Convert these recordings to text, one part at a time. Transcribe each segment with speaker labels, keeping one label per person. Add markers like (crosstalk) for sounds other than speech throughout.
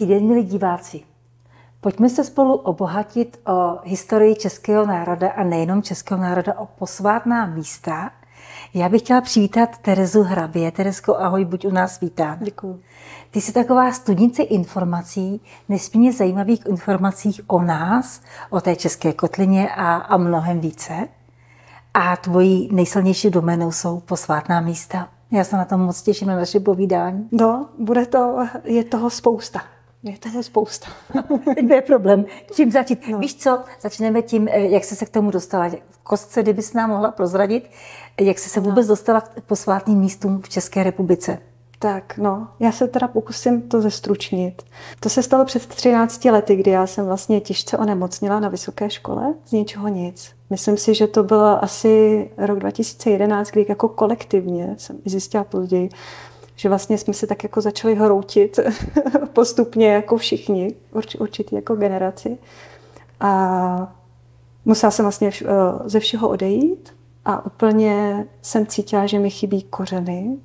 Speaker 1: Hezký den, milí diváci. Pojďme se spolu obohatit o historii českého národa a nejenom českého národa, o posvátná místa. Já bych chtěla přivítat Terezu Hrabě. Teresko, ahoj, buď u nás vítá.
Speaker 2: Děkuji.
Speaker 1: Ty jsi taková studnice informací, nesmírně zajímavých informací o nás, o té české kotlině a, a mnohem více. A tvojí nejsilnější doménou jsou posvátná místa. Já se na tom moc těším na naše povídání.
Speaker 2: No, bude to, je toho spousta. Je toho spousta. (laughs)
Speaker 1: Teď je problém. Čím začít? No. Víš co, začneme tím, eh, jak jsi se k tomu dostala. V kostce, kdybys nám mohla prozradit, jak jsi se vůbec no. dostala k posvátným místům v České republice.
Speaker 2: Tak, no, já se teda pokusím to zestručnit. To se stalo před 13 lety, kdy já jsem vlastně těžce onemocnila na vysoké škole, z ničeho nic. Myslím si, že to bylo asi rok 2011, kdy jako kolektivně, jsem zjistila později, že vlastně jsme se tak jako začali hroutit (laughs) postupně jako všichni, určitý jako generaci. A musela jsem vlastně eh, ze všeho odejít a úplně jsem cítila, že mi chybí kořeny,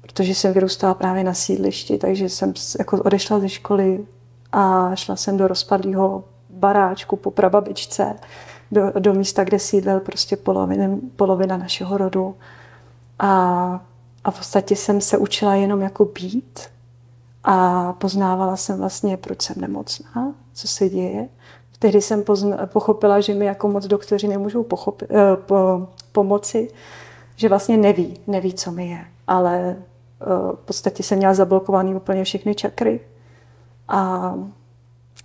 Speaker 2: protože jsem vyrůstala právě na sídlišti, takže jsem jako odešla ze školy a šla jsem do rozpadlého baráčku po prababičce, do, do místa, kde sídlil prostě polovina, polovina našeho rodu. A, a v podstatě jsem se učila jenom jako být a poznávala jsem vlastně, proč jsem nemocná, co se děje. Tehdy jsem pozna, pochopila, že mi jako moc doktoři nemůžou pochopit, eh, po, pomoci, že vlastně neví, neví, co mi je. Ale v podstatě jsem měla zablokovaný úplně všechny čakry a,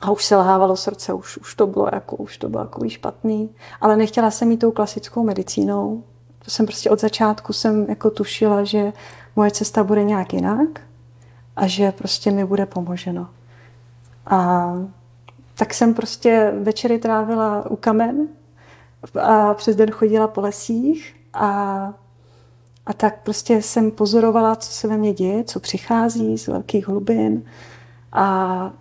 Speaker 2: a už se lhávalo srdce, už, už to bylo jako, už to bylo jako špatný, ale nechtěla jsem jít tou klasickou medicínou. To jsem prostě od začátku jsem jako tušila, že moje cesta bude nějak jinak a že prostě mi bude pomoženo. A tak jsem prostě večery trávila u kamen a přes den chodila po lesích a a tak prostě jsem pozorovala, co se ve mně děje, co přichází z velkých hlubin. A,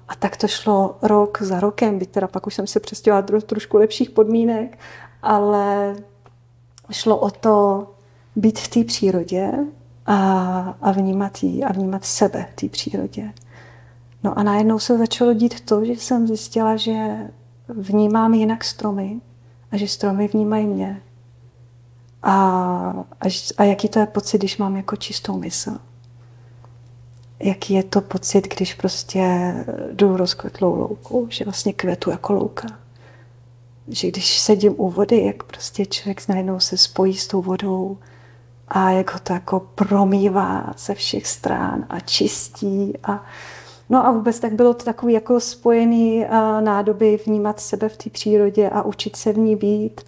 Speaker 2: a tak to šlo rok za rokem, byť teda pak už jsem se přestěhovala do trošku lepších podmínek, ale šlo o to být v té přírodě a, a vnímat jí a vnímat sebe v té přírodě. No a najednou se začalo dít to, že jsem zjistila, že vnímám jinak stromy a že stromy vnímají mě. A, a jaký to je pocit, když mám jako čistou mysl? Jaký je to pocit, když prostě jdu rozkvetlou louku, že vlastně kvetu jako louka? Že když sedím u vody, jak prostě člověk najednou se spojí s tou vodou a jak ho to jako promývá ze všech stran a čistí a No a vůbec tak bylo to takový jako spojený nádoby vnímat sebe v té přírodě a učit se v ní být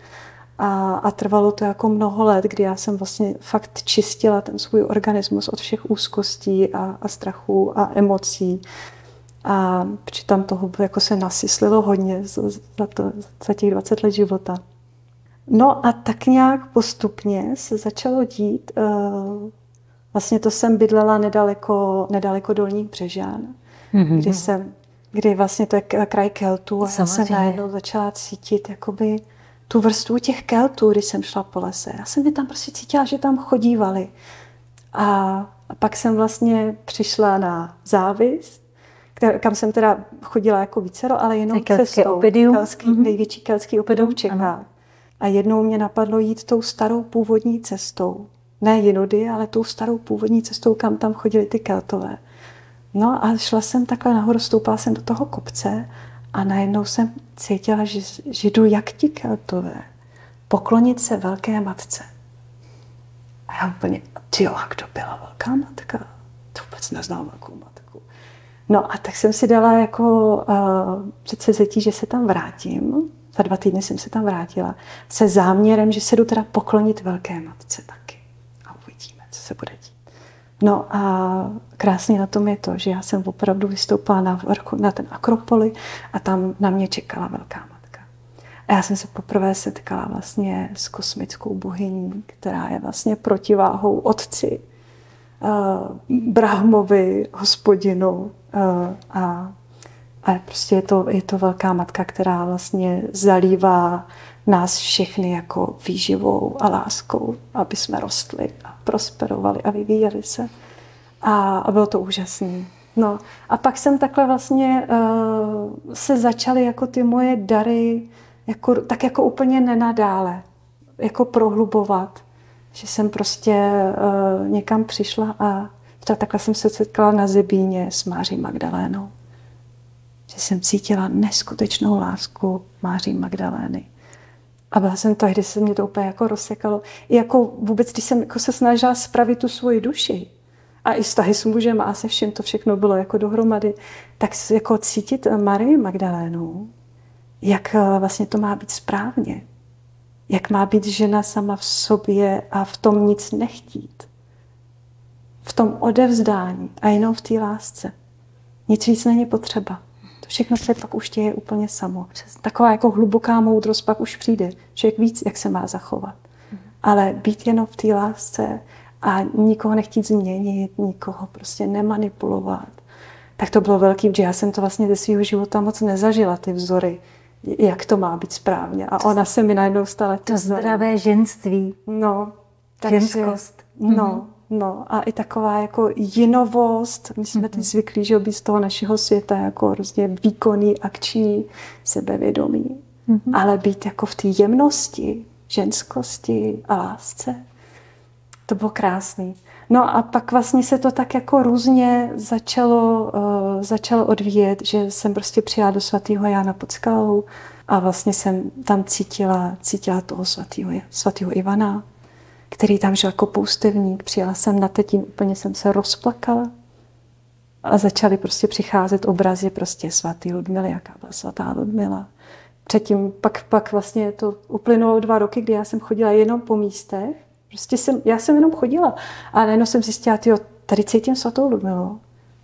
Speaker 2: a, a trvalo to jako mnoho let, kdy já jsem vlastně fakt čistila ten svůj organismus od všech úzkostí a, a strachů a emocí. A přitom toho jako se nasyslilo hodně za, to, za těch 20 let života. No a tak nějak postupně se začalo dít, uh, vlastně to jsem bydlela nedaleko, nedaleko Dolních Břežán, mm-hmm. kdy jsem, kdy vlastně to je kraj Keltu a Samozřejmě. já jsem najednou začala cítit jakoby tu vrstvu těch keltů, když jsem šla po lese. Já jsem je tam prostě cítila, že tam chodívali. A, a pak jsem vlastně přišla na závist, kam jsem teda chodila jako vícero, ale jenom
Speaker 1: cestou. Opidium.
Speaker 2: Kelský, mm-hmm. Největší kelský opidium v Čechách. A jednou mě napadlo jít tou starou původní cestou. Ne jinudy, ale tou starou původní cestou, kam tam chodili ty keltové. No a šla jsem takhle nahoru, stoupala jsem do toho kopce a najednou jsem cítila, že, že jdu jak ti keltové, poklonit se velké matce. A já úplně, ty jo, a kdo byla velká matka? To vůbec neznám velkou matku. No a tak jsem si dala jako uh, předsevzetí, že se tam vrátím. Za dva týdny jsem se tam vrátila se záměrem, že se jdu teda poklonit velké matce taky. A uvidíme, co se bude dít. No a krásně na tom je to, že já jsem opravdu vystoupila na vrchu, na ten Akropoli a tam na mě čekala velká matka. A já jsem se poprvé setkala vlastně s kosmickou bohyní, která je vlastně protiváhou otci, uh, Brahmovi, hospodinu a, a prostě je to, je to velká matka, která vlastně zalívá nás všechny jako výživou a láskou, aby jsme rostli a prosperovali a vyvíjeli se. A, a bylo to úžasné. No a pak jsem takhle vlastně uh, se začaly jako ty moje dary jako, tak jako úplně nenadále jako prohlubovat. Že jsem prostě uh, někam přišla a třeba takhle jsem se setkala na Zebíně s Máří Magdalénou. Že jsem cítila neskutečnou lásku Máří Magdalény. A byla jsem tehdy, se mě to úplně jako rozsekalo. I jako vůbec, když jsem jako se snažila spravit tu svoji duši, a i vztahy s mužem a se vším to všechno bylo jako dohromady, tak jako cítit Marii Magdalénu, jak eh, vlastně to má být správně. Jak má být žena sama v sobě a v tom nic nechtít. V tom odevzdání a jenom v té lásce. Nic víc není potřeba. To všechno se pak už těje úplně samo. Taková jako hluboká moudrost pak už přijde. Člověk víc, jak se má zachovat. Ale být jenom v té lásce a nikoho nechtít změnit, nikoho prostě nemanipulovat, tak to bylo velký, protože já jsem to vlastně ze svého života moc nezažila, ty vzory, jak to má být správně. A ona se mi najednou stala...
Speaker 1: To zdravé ženství.
Speaker 2: No.
Speaker 1: Takže, Ženskost.
Speaker 2: No, mhm. No. A i taková jako jinovost. My jsme mm-hmm. teď zvyklí, že být z toho našeho světa jako hrozně výkonný, akční, sebevědomí. Mm-hmm. Ale být jako v té jemnosti, ženskosti a lásce. To bylo krásný. No a pak vlastně se to tak jako různě začalo, uh, začalo odvíjet, že jsem prostě přijela do svatého Jana pod skalou a vlastně jsem tam cítila, cítila toho svatého, svatého Ivana, který tam žil jako poustevník. Přijela jsem na tetín, úplně jsem se rozplakala a začaly prostě přicházet obrazy prostě svatý Ludmily, jaká byla svatá Ludmila. Předtím pak, pak vlastně to uplynulo dva roky, kdy já jsem chodila jenom po místech Prostě jsem, já jsem jenom chodila. A najednou jsem zjistila, tyjo, tady cítím svatou Ludmilu.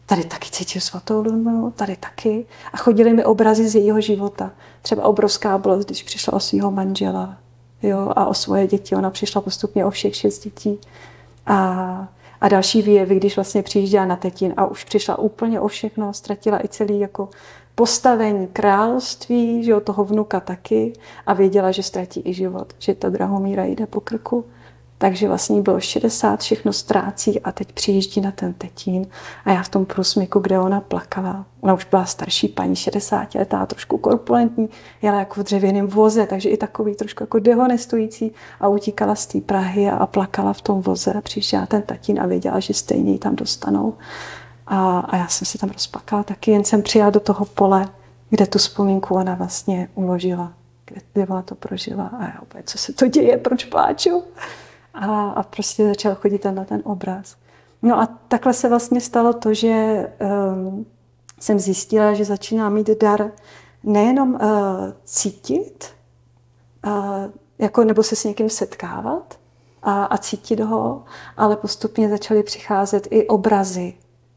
Speaker 2: Tady taky cítím svatou Ludmilu, tady taky. A chodili mi obrazy z jejího života. Třeba obrovská bolest, když přišla o svého manžela jo, a o svoje děti. Ona přišla postupně o všech šest dětí. A, a další výjevy, když vlastně přijížděla na Tetin a už přišla úplně o všechno, ztratila i celý jako postavení království, že jo, toho vnuka taky a věděla, že ztratí i život, že ta Drahomíra jde po krku. Takže vlastně bylo 60, všechno ztrácí a teď přijíždí na ten tetín a já v tom průsmyku, kde ona plakala, ona už byla starší paní, 60 letá, trošku korpulentní, jela jako v dřevěném voze, takže i takový trošku jako dehonestující a utíkala z té Prahy a, plakala v tom voze a přišel ten tatín a věděla, že stejně ji tam dostanou. A, a já jsem si tam rozplakala taky, jen jsem přijela do toho pole, kde tu vzpomínku ona vlastně uložila, kde, kde ona to prožila a já opět, co se to děje, proč pláču? A, a prostě začal chodit na ten obraz. No a takhle se vlastně stalo to, že um, jsem zjistila, že začíná mít dar nejenom uh, cítit, uh, jako, nebo se s někým setkávat a, a cítit ho, ale postupně začaly přicházet i obrazy,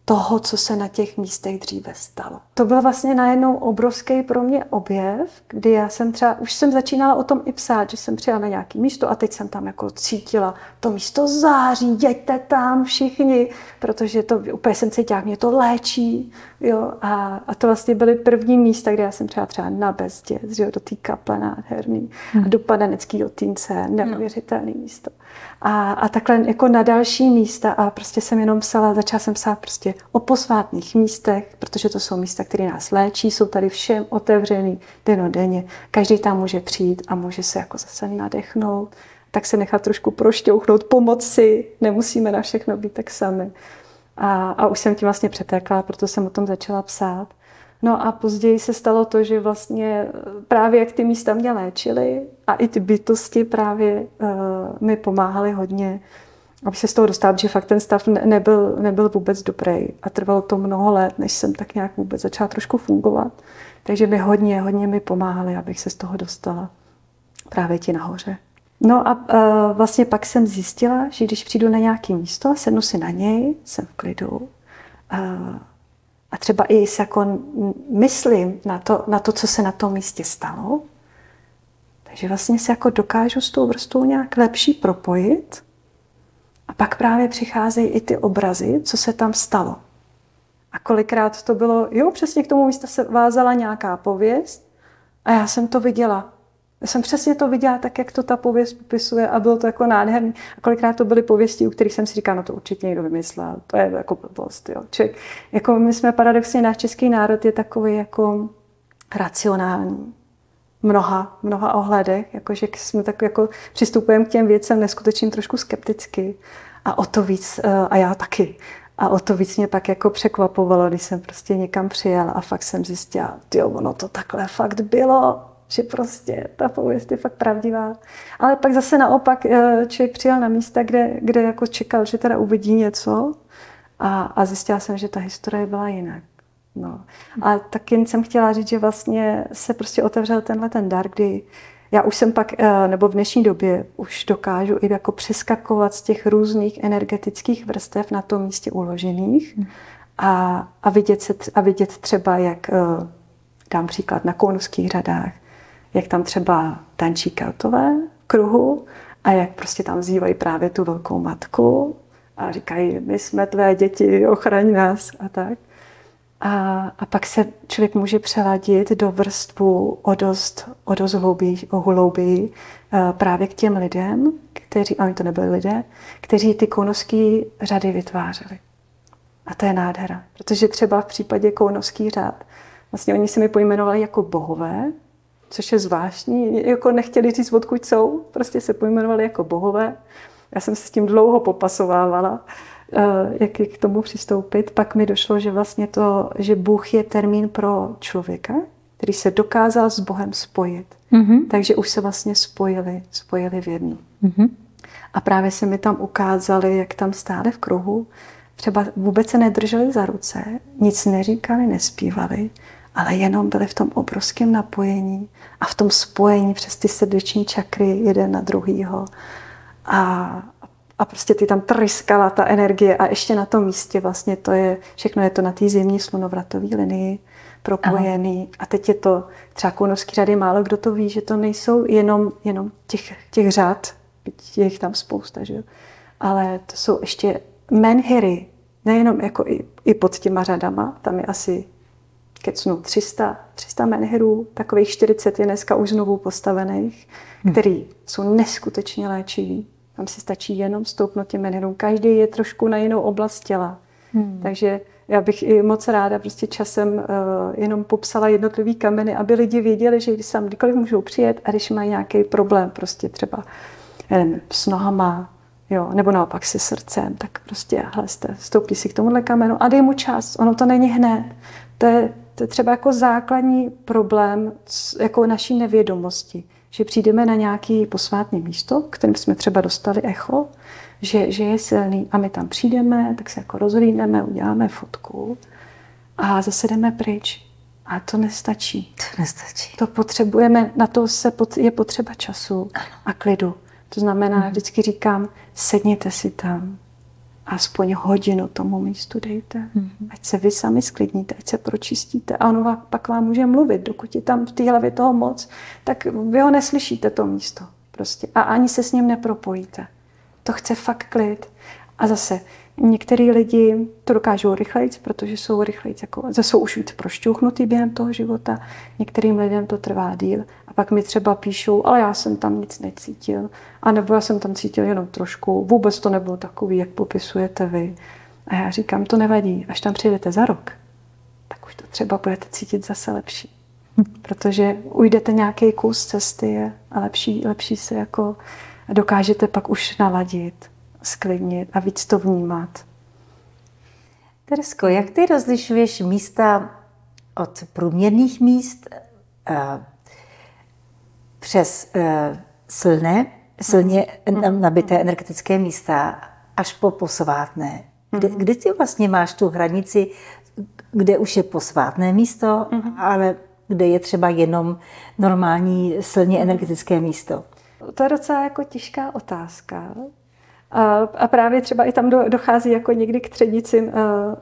Speaker 2: toho, co se na těch místech dříve stalo. To byl vlastně najednou obrovský pro mě objev, kdy já jsem třeba, už jsem začínala o tom i psát, že jsem přijela na nějaké místo a teď jsem tam jako cítila, to místo září, jeďte tam všichni, protože to úplně jsem cítila, mě to léčí. Jo, a, a to vlastně byly první místa, kde já jsem třeba třeba na Bezdě, jo, do té kaple nádherný hmm. a do Padeneckého týnce, neuvěřitelné hmm. místo. A, a takhle jako na další místa a prostě jsem jenom psala, začala jsem psát prostě o posvátných místech, protože to jsou místa, které nás léčí, jsou tady všem otevřený denně. Každý tam může přijít a může se jako zase nadechnout, tak se nechat trošku prošťouchnout, pomoci, nemusíme na všechno být tak sami. A, a už jsem tím vlastně přetekla, proto jsem o tom začala psát. No a později se stalo to, že vlastně právě jak ty místa mě léčily a i ty bytosti právě uh, mi pomáhaly hodně, aby se z toho dostala, že fakt ten stav nebyl, nebyl vůbec dobrý a trvalo to mnoho let, než jsem tak nějak vůbec začala trošku fungovat. Takže mi hodně, hodně mi pomáhali, abych se z toho dostala právě ti nahoře. No a uh, vlastně pak jsem zjistila, že když přijdu na nějaké místo, sednu si na něj, jsem v klidu, uh, a třeba i si jako myslím na to, na to, co se na tom místě stalo, takže vlastně se jako dokážu s tou vrstvou nějak lepší propojit a pak právě přicházejí i ty obrazy, co se tam stalo. A kolikrát to bylo, jo, přesně k tomu místu se vázala nějaká pověst a já jsem to viděla. Já jsem přesně to viděla tak, jak to ta pověst popisuje a bylo to jako nádherný. A kolikrát to byly pověsti, u kterých jsem si říkala, no to určitě někdo vymyslel, to je jako blbost. Jo. Čili, jako my jsme paradoxně, náš český národ je takový jako racionální mnoha, mnoha ohledech, jakože jsme tak jako přistupujeme k těm věcem neskutečně trošku skepticky. A o to víc, eh, a já taky, a o to víc mě pak jako překvapovalo, když jsem prostě někam přijela a fakt jsem zjistila, jo, ono to takhle fakt bylo, že prostě ta pověst je fakt pravdivá. Ale pak zase naopak eh, člověk přijel na místa, kde, kde jako čekal, že teda uvidí něco a, a zjistila jsem, že ta historie byla jinak. No. A tak jen jsem chtěla říct, že vlastně se prostě otevřel tenhle ten dar, kdy já už jsem pak, eh, nebo v dnešní době už dokážu i jako přeskakovat z těch různých energetických vrstev na tom místě uložených a, a, vidět, se, a vidět třeba, jak eh, dám příklad na konuských řadách, jak tam třeba tančí keltové kruhu a jak prostě tam zývají právě tu velkou matku a říkají, my jsme tvé děti, ochraň nás a tak. A, a pak se člověk může přeladit do vrstvu o dost, o dost hlouběji, o hlouběji eh, právě k těm lidem, kteří, oni to nebyli lidé, kteří ty kounovské řady vytvářeli. A to je nádhera. Protože třeba v případě kounovský řád, vlastně oni se mi pojmenovali jako bohové, což je zvláštní, jako nechtěli říct, odkud jsou, prostě se pojmenovali jako bohové. Já jsem se s tím dlouho popasovávala, eh, jak k tomu přistoupit. Pak mi došlo, že vlastně to, že Bůh je termín pro člověka, který se dokázal s Bohem spojit. Mm-hmm. Takže už se vlastně spojili, spojili v jednu. Mm-hmm. A právě se mi tam ukázali, jak tam stáli v kruhu, třeba vůbec se nedrželi za ruce, nic neříkali, nespívali, ale jenom byli v tom obrovském napojení a v tom spojení přes ty srdeční čakry jeden na druhýho. A, a prostě ty tam tryskala ta energie a ještě na tom místě vlastně to je, všechno je to na té zimní slunovratové linii propojený. Aha. A teď je to, třeba kounovský řady, málo kdo to ví, že to nejsou jenom, jenom těch, těch řad, je jich tam spousta, že jo? ale to jsou ještě menhiry, nejenom jako i, i pod těma řadama, tam je asi kecnu 300, 300 menhirů, takových 40 je dneska už znovu postavených, hmm. který jsou neskutečně léčivý. Tam si stačí jenom stoupnout těm menhirům. Každý je trošku na jinou oblast těla. Hmm. Takže já bych i moc ráda prostě časem uh, jenom popsala jednotlivý kameny, aby lidi věděli, že když sam kdykoliv můžou přijet a když mají nějaký problém, prostě třeba nevím, s nohama, jo, nebo naopak se srdcem, tak prostě hleste, stoupí si k tomuhle kamenu a dej mu čas. Ono to není hned. To je, to je třeba jako základní problém jako naší nevědomosti, že přijdeme na nějaký posvátné místo, kterým jsme třeba dostali echo, že, že je silný a my tam přijdeme, tak se jako rozhlídneme, uděláme fotku a zase jdeme pryč. A to nestačí.
Speaker 1: To nestačí.
Speaker 2: To potřebujeme, na to se pot, je potřeba času a klidu. To znamená, mm. vždycky říkám, sedněte si tam, aspoň hodinu tomu místu dejte. Mm-hmm. Ať se vy sami sklidníte, ať se pročistíte. A ono pak vám může mluvit. Dokud je tam v té hlavě toho moc, tak vy ho neslyšíte, to místo. Prostě. A ani se s ním nepropojíte. To chce fakt klid. A zase, některý lidi to dokážou rychleji, protože jsou rychleji, jako, jsou už víc prošťouchnutý během toho života. Některým lidem to trvá díl. A pak mi třeba píšou, ale já jsem tam nic necítil. A nebo já jsem tam cítil jenom trošku. Vůbec to nebylo takový, jak popisujete vy. A já říkám, to nevadí. Až tam přijdete za rok, tak už to třeba budete cítit zase lepší. Protože ujdete nějaký kus cesty a lepší, lepší se jako dokážete pak už naladit, sklidnit a víc to vnímat.
Speaker 1: Teresko, jak ty rozlišuješ místa od průměrných míst přes eh, silné, silně mhm. nabité energetické místa až po posvátné? Kde, kde ty vlastně máš tu hranici, kde už je posvátné místo, ale kde je třeba jenom normální silně energetické místo?
Speaker 2: To je docela jako těžká otázka. A, a právě třeba i tam do, dochází jako někdy k třenicím,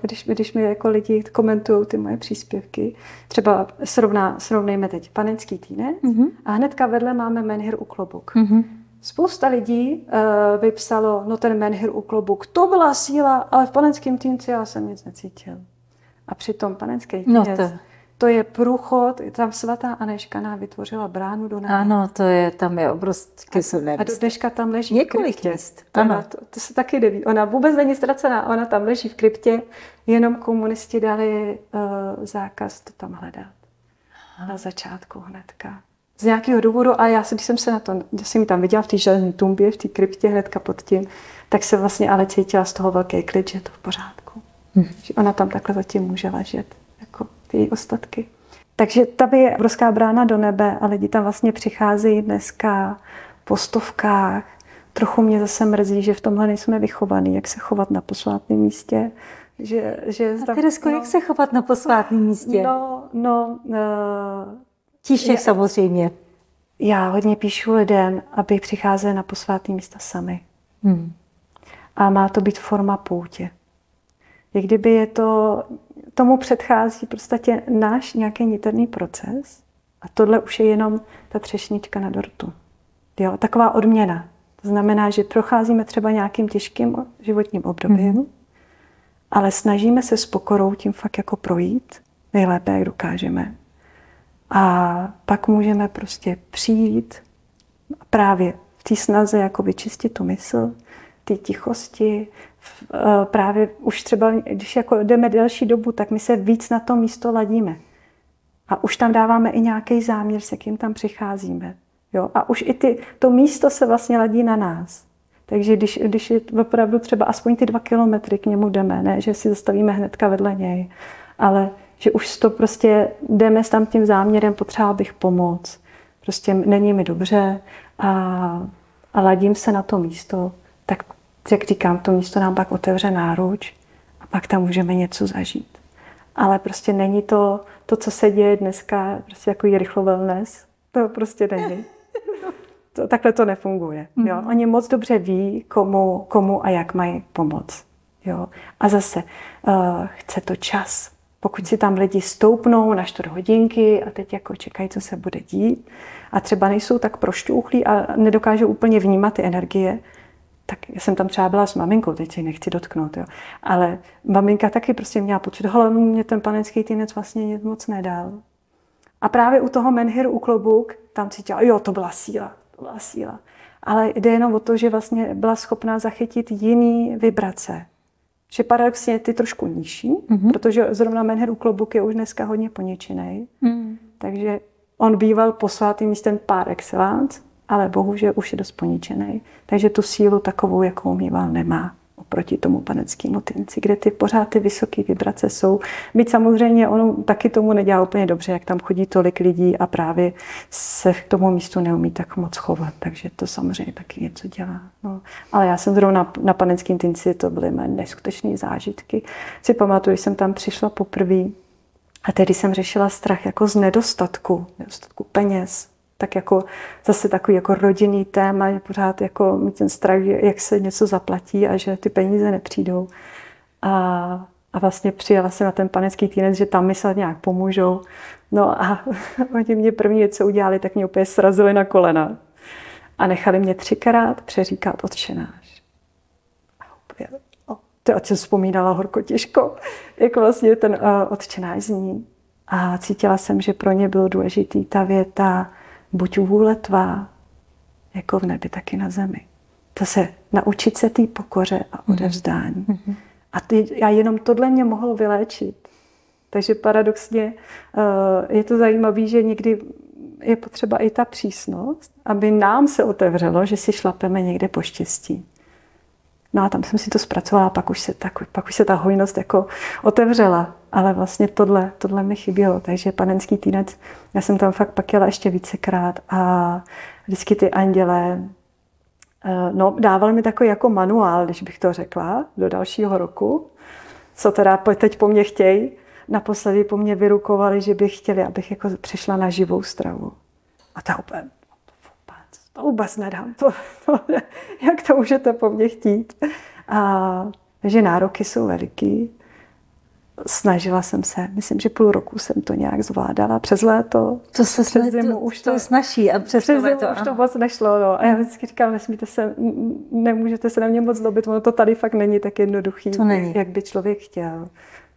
Speaker 2: když, když mi jako lidi komentují ty moje příspěvky. Třeba srovná, srovnejme teď panenský týnec mm-hmm. a hnedka vedle máme menhir u klobuk. Mm-hmm. Spousta lidí uh, vypsalo, no ten menhir u klobuk, to byla síla, ale v panenském týnci já jsem nic necítil. A přitom panenský týnec no to to je průchod, tam svatá Aneška nám vytvořila bránu do nebe.
Speaker 1: Ano, to je, tam je obrovské
Speaker 2: A do dneška tam leží
Speaker 1: Několik
Speaker 2: v kryptě.
Speaker 1: míst, ano.
Speaker 2: Ona, to, to se taky neví. Ona vůbec není ztracená, ona tam leží v kryptě, jenom komunisti dali uh, zákaz to tam hledat. Na začátku hnedka. Z nějakého důvodu, a já, když jsem se na to, když jsem tam viděla v té železné tumbě, v té kryptě hnedka pod tím, tak se vlastně ale cítila z toho velký klid, že je to v pořádku.
Speaker 1: Hm.
Speaker 2: Že ona tam takhle zatím může ležet, ty její ostatky. Takže tam je obrovská brána do nebe a lidi tam vlastně přicházejí dneska po stovkách. Trochu mě zase mrzí, že v tomhle nejsme vychovaní, jak se chovat na posvátném místě. Že, že
Speaker 1: A Teresko, jak se chovat na posvátném místě?
Speaker 2: No, no, uh,
Speaker 1: Tiše
Speaker 2: je-
Speaker 1: samozřejmě.
Speaker 2: já hodně píšu lidem, aby přicházeli na posvátné místa sami.
Speaker 1: Hmm.
Speaker 2: A má to být forma poutě. Jak kdyby je to, tomu předchází prostě náš nějaký niterný proces a tohle už je jenom ta třešnička na dortu. Jo, taková odměna. To znamená, že procházíme třeba nějakým těžkým životním obdobím, mm-hmm. ale snažíme se s pokorou tím fakt jako projít nejlépe, jak dokážeme. A pak můžeme prostě přijít právě v té snaze jako vyčistit tu mysl, ty tichosti, eh, právě už třeba, když jako jdeme delší dobu, tak my se víc na to místo ladíme. A už tam dáváme i nějaký záměr, s jakým tam přicházíme. Jo? A už i ty, to místo se vlastně ladí na nás. Takže když, když je opravdu třeba aspoň ty dva kilometry k němu jdeme, ne, že si zastavíme hnedka vedle něj, ale že už to prostě jdeme s tam tím záměrem, potřeba bych pomoc. Prostě není mi dobře a, a ladím se na to místo, tak jak říkám, to místo nám pak otevře náruč a pak tam můžeme něco zažít. Ale prostě není to, to co se děje dneska, prostě jako rychlo wellness, to prostě není. (laughs) To, takhle to nefunguje. Jo? Oni moc dobře ví, komu, komu a jak mají pomoct. Jo? A zase uh, chce to čas. Pokud si tam lidi stoupnou na čtvrt hodinky a teď jako čekají, co se bude dít a třeba nejsou tak prošťouchlí a nedokážou úplně vnímat ty energie, tak já jsem tam třeba byla s maminkou, teď si ji nechci dotknout, jo. ale maminka taky prostě měla pocit, hele, mě ten panenský týnec vlastně nic moc nedal. A právě u toho menhiru, u klobouk, tam cítila, jo, to byla síla, to byla síla. Ale jde jenom o to, že vlastně byla schopná zachytit jiný vibrace. Že paradoxně ty trošku nižší, mm-hmm. protože zrovna menhir u klobouk je už dneska hodně poničený.
Speaker 1: Hmm.
Speaker 2: Takže on býval posvátým místem par excellence, ale bohužel už je dost poničený. Takže tu sílu takovou, jakou mýval, nemá oproti tomu paneckému tynci, kde ty pořád ty vysoké vibrace jsou. Byť samozřejmě ono taky tomu nedělá úplně dobře, jak tam chodí tolik lidí a právě se k tomu místu neumí tak moc chovat, takže to samozřejmě taky něco dělá. No. Ale já jsem zrovna na, paneckém tynci, to byly mé neskutečné zážitky. Si pamatuju, že jsem tam přišla poprvé a tedy jsem řešila strach jako z nedostatku, nedostatku peněz, tak jako zase takový jako rodinný téma, že pořád jako mít ten strach, jak se něco zaplatí a že ty peníze nepřijdou. A, a vlastně přijela jsem na ten panecký týnec, že tam mi se nějak pomůžou. No a (laughs) oni mě první, co udělali, tak mě úplně srazili na kolena. A nechali mě třikrát přeříkat odčenáš. A úplně, o, to ať jsem vzpomínala horko těžko, jak vlastně ten uh, odčenáš zní. A cítila jsem, že pro ně bylo důležitý ta věta, buď vůle tvá, jako v nebi, tak i na zemi. To se naučit se té pokoře a odevzdání. Mm-hmm. A ty, a jenom tohle mě mohlo vyléčit. Takže paradoxně uh, je to zajímavé, že někdy je potřeba i ta přísnost, aby nám se otevřelo, že si šlapeme někde po štěstí. No a tam jsem si to zpracovala, pak už se, tak, pak už se ta hojnost jako otevřela. Ale vlastně tohle, tohle mi chybělo. Takže panenský týnec, já jsem tam fakt pak jela ještě vícekrát a vždycky ty anděle, eh, no dávali mi takový jako manuál, když bych to řekla, do dalšího roku, co teda teď po mně chtějí. Naposledy po mně vyrukovali, že by chtěli, abych jako přešla na živou stravu. A ta úplně, to vůbec nedám. To, to, jak to můžete po mně chtít? A, takže nároky jsou veliký. Snažila jsem se, myslím, že půl roku jsem to nějak zvládala přes léto.
Speaker 1: To se
Speaker 2: Přes
Speaker 1: snad,
Speaker 2: zimu
Speaker 1: to,
Speaker 2: už
Speaker 1: to
Speaker 2: to-
Speaker 1: snaží a přes,
Speaker 2: Přes zimu
Speaker 1: to,
Speaker 2: už to moc nešlo. No. A já vždycky říkám, nesmíte se, nemůžete se na mě moc zlobit, ono to tady fakt není tak jednoduchý,
Speaker 1: To není.
Speaker 2: jak by člověk chtěl.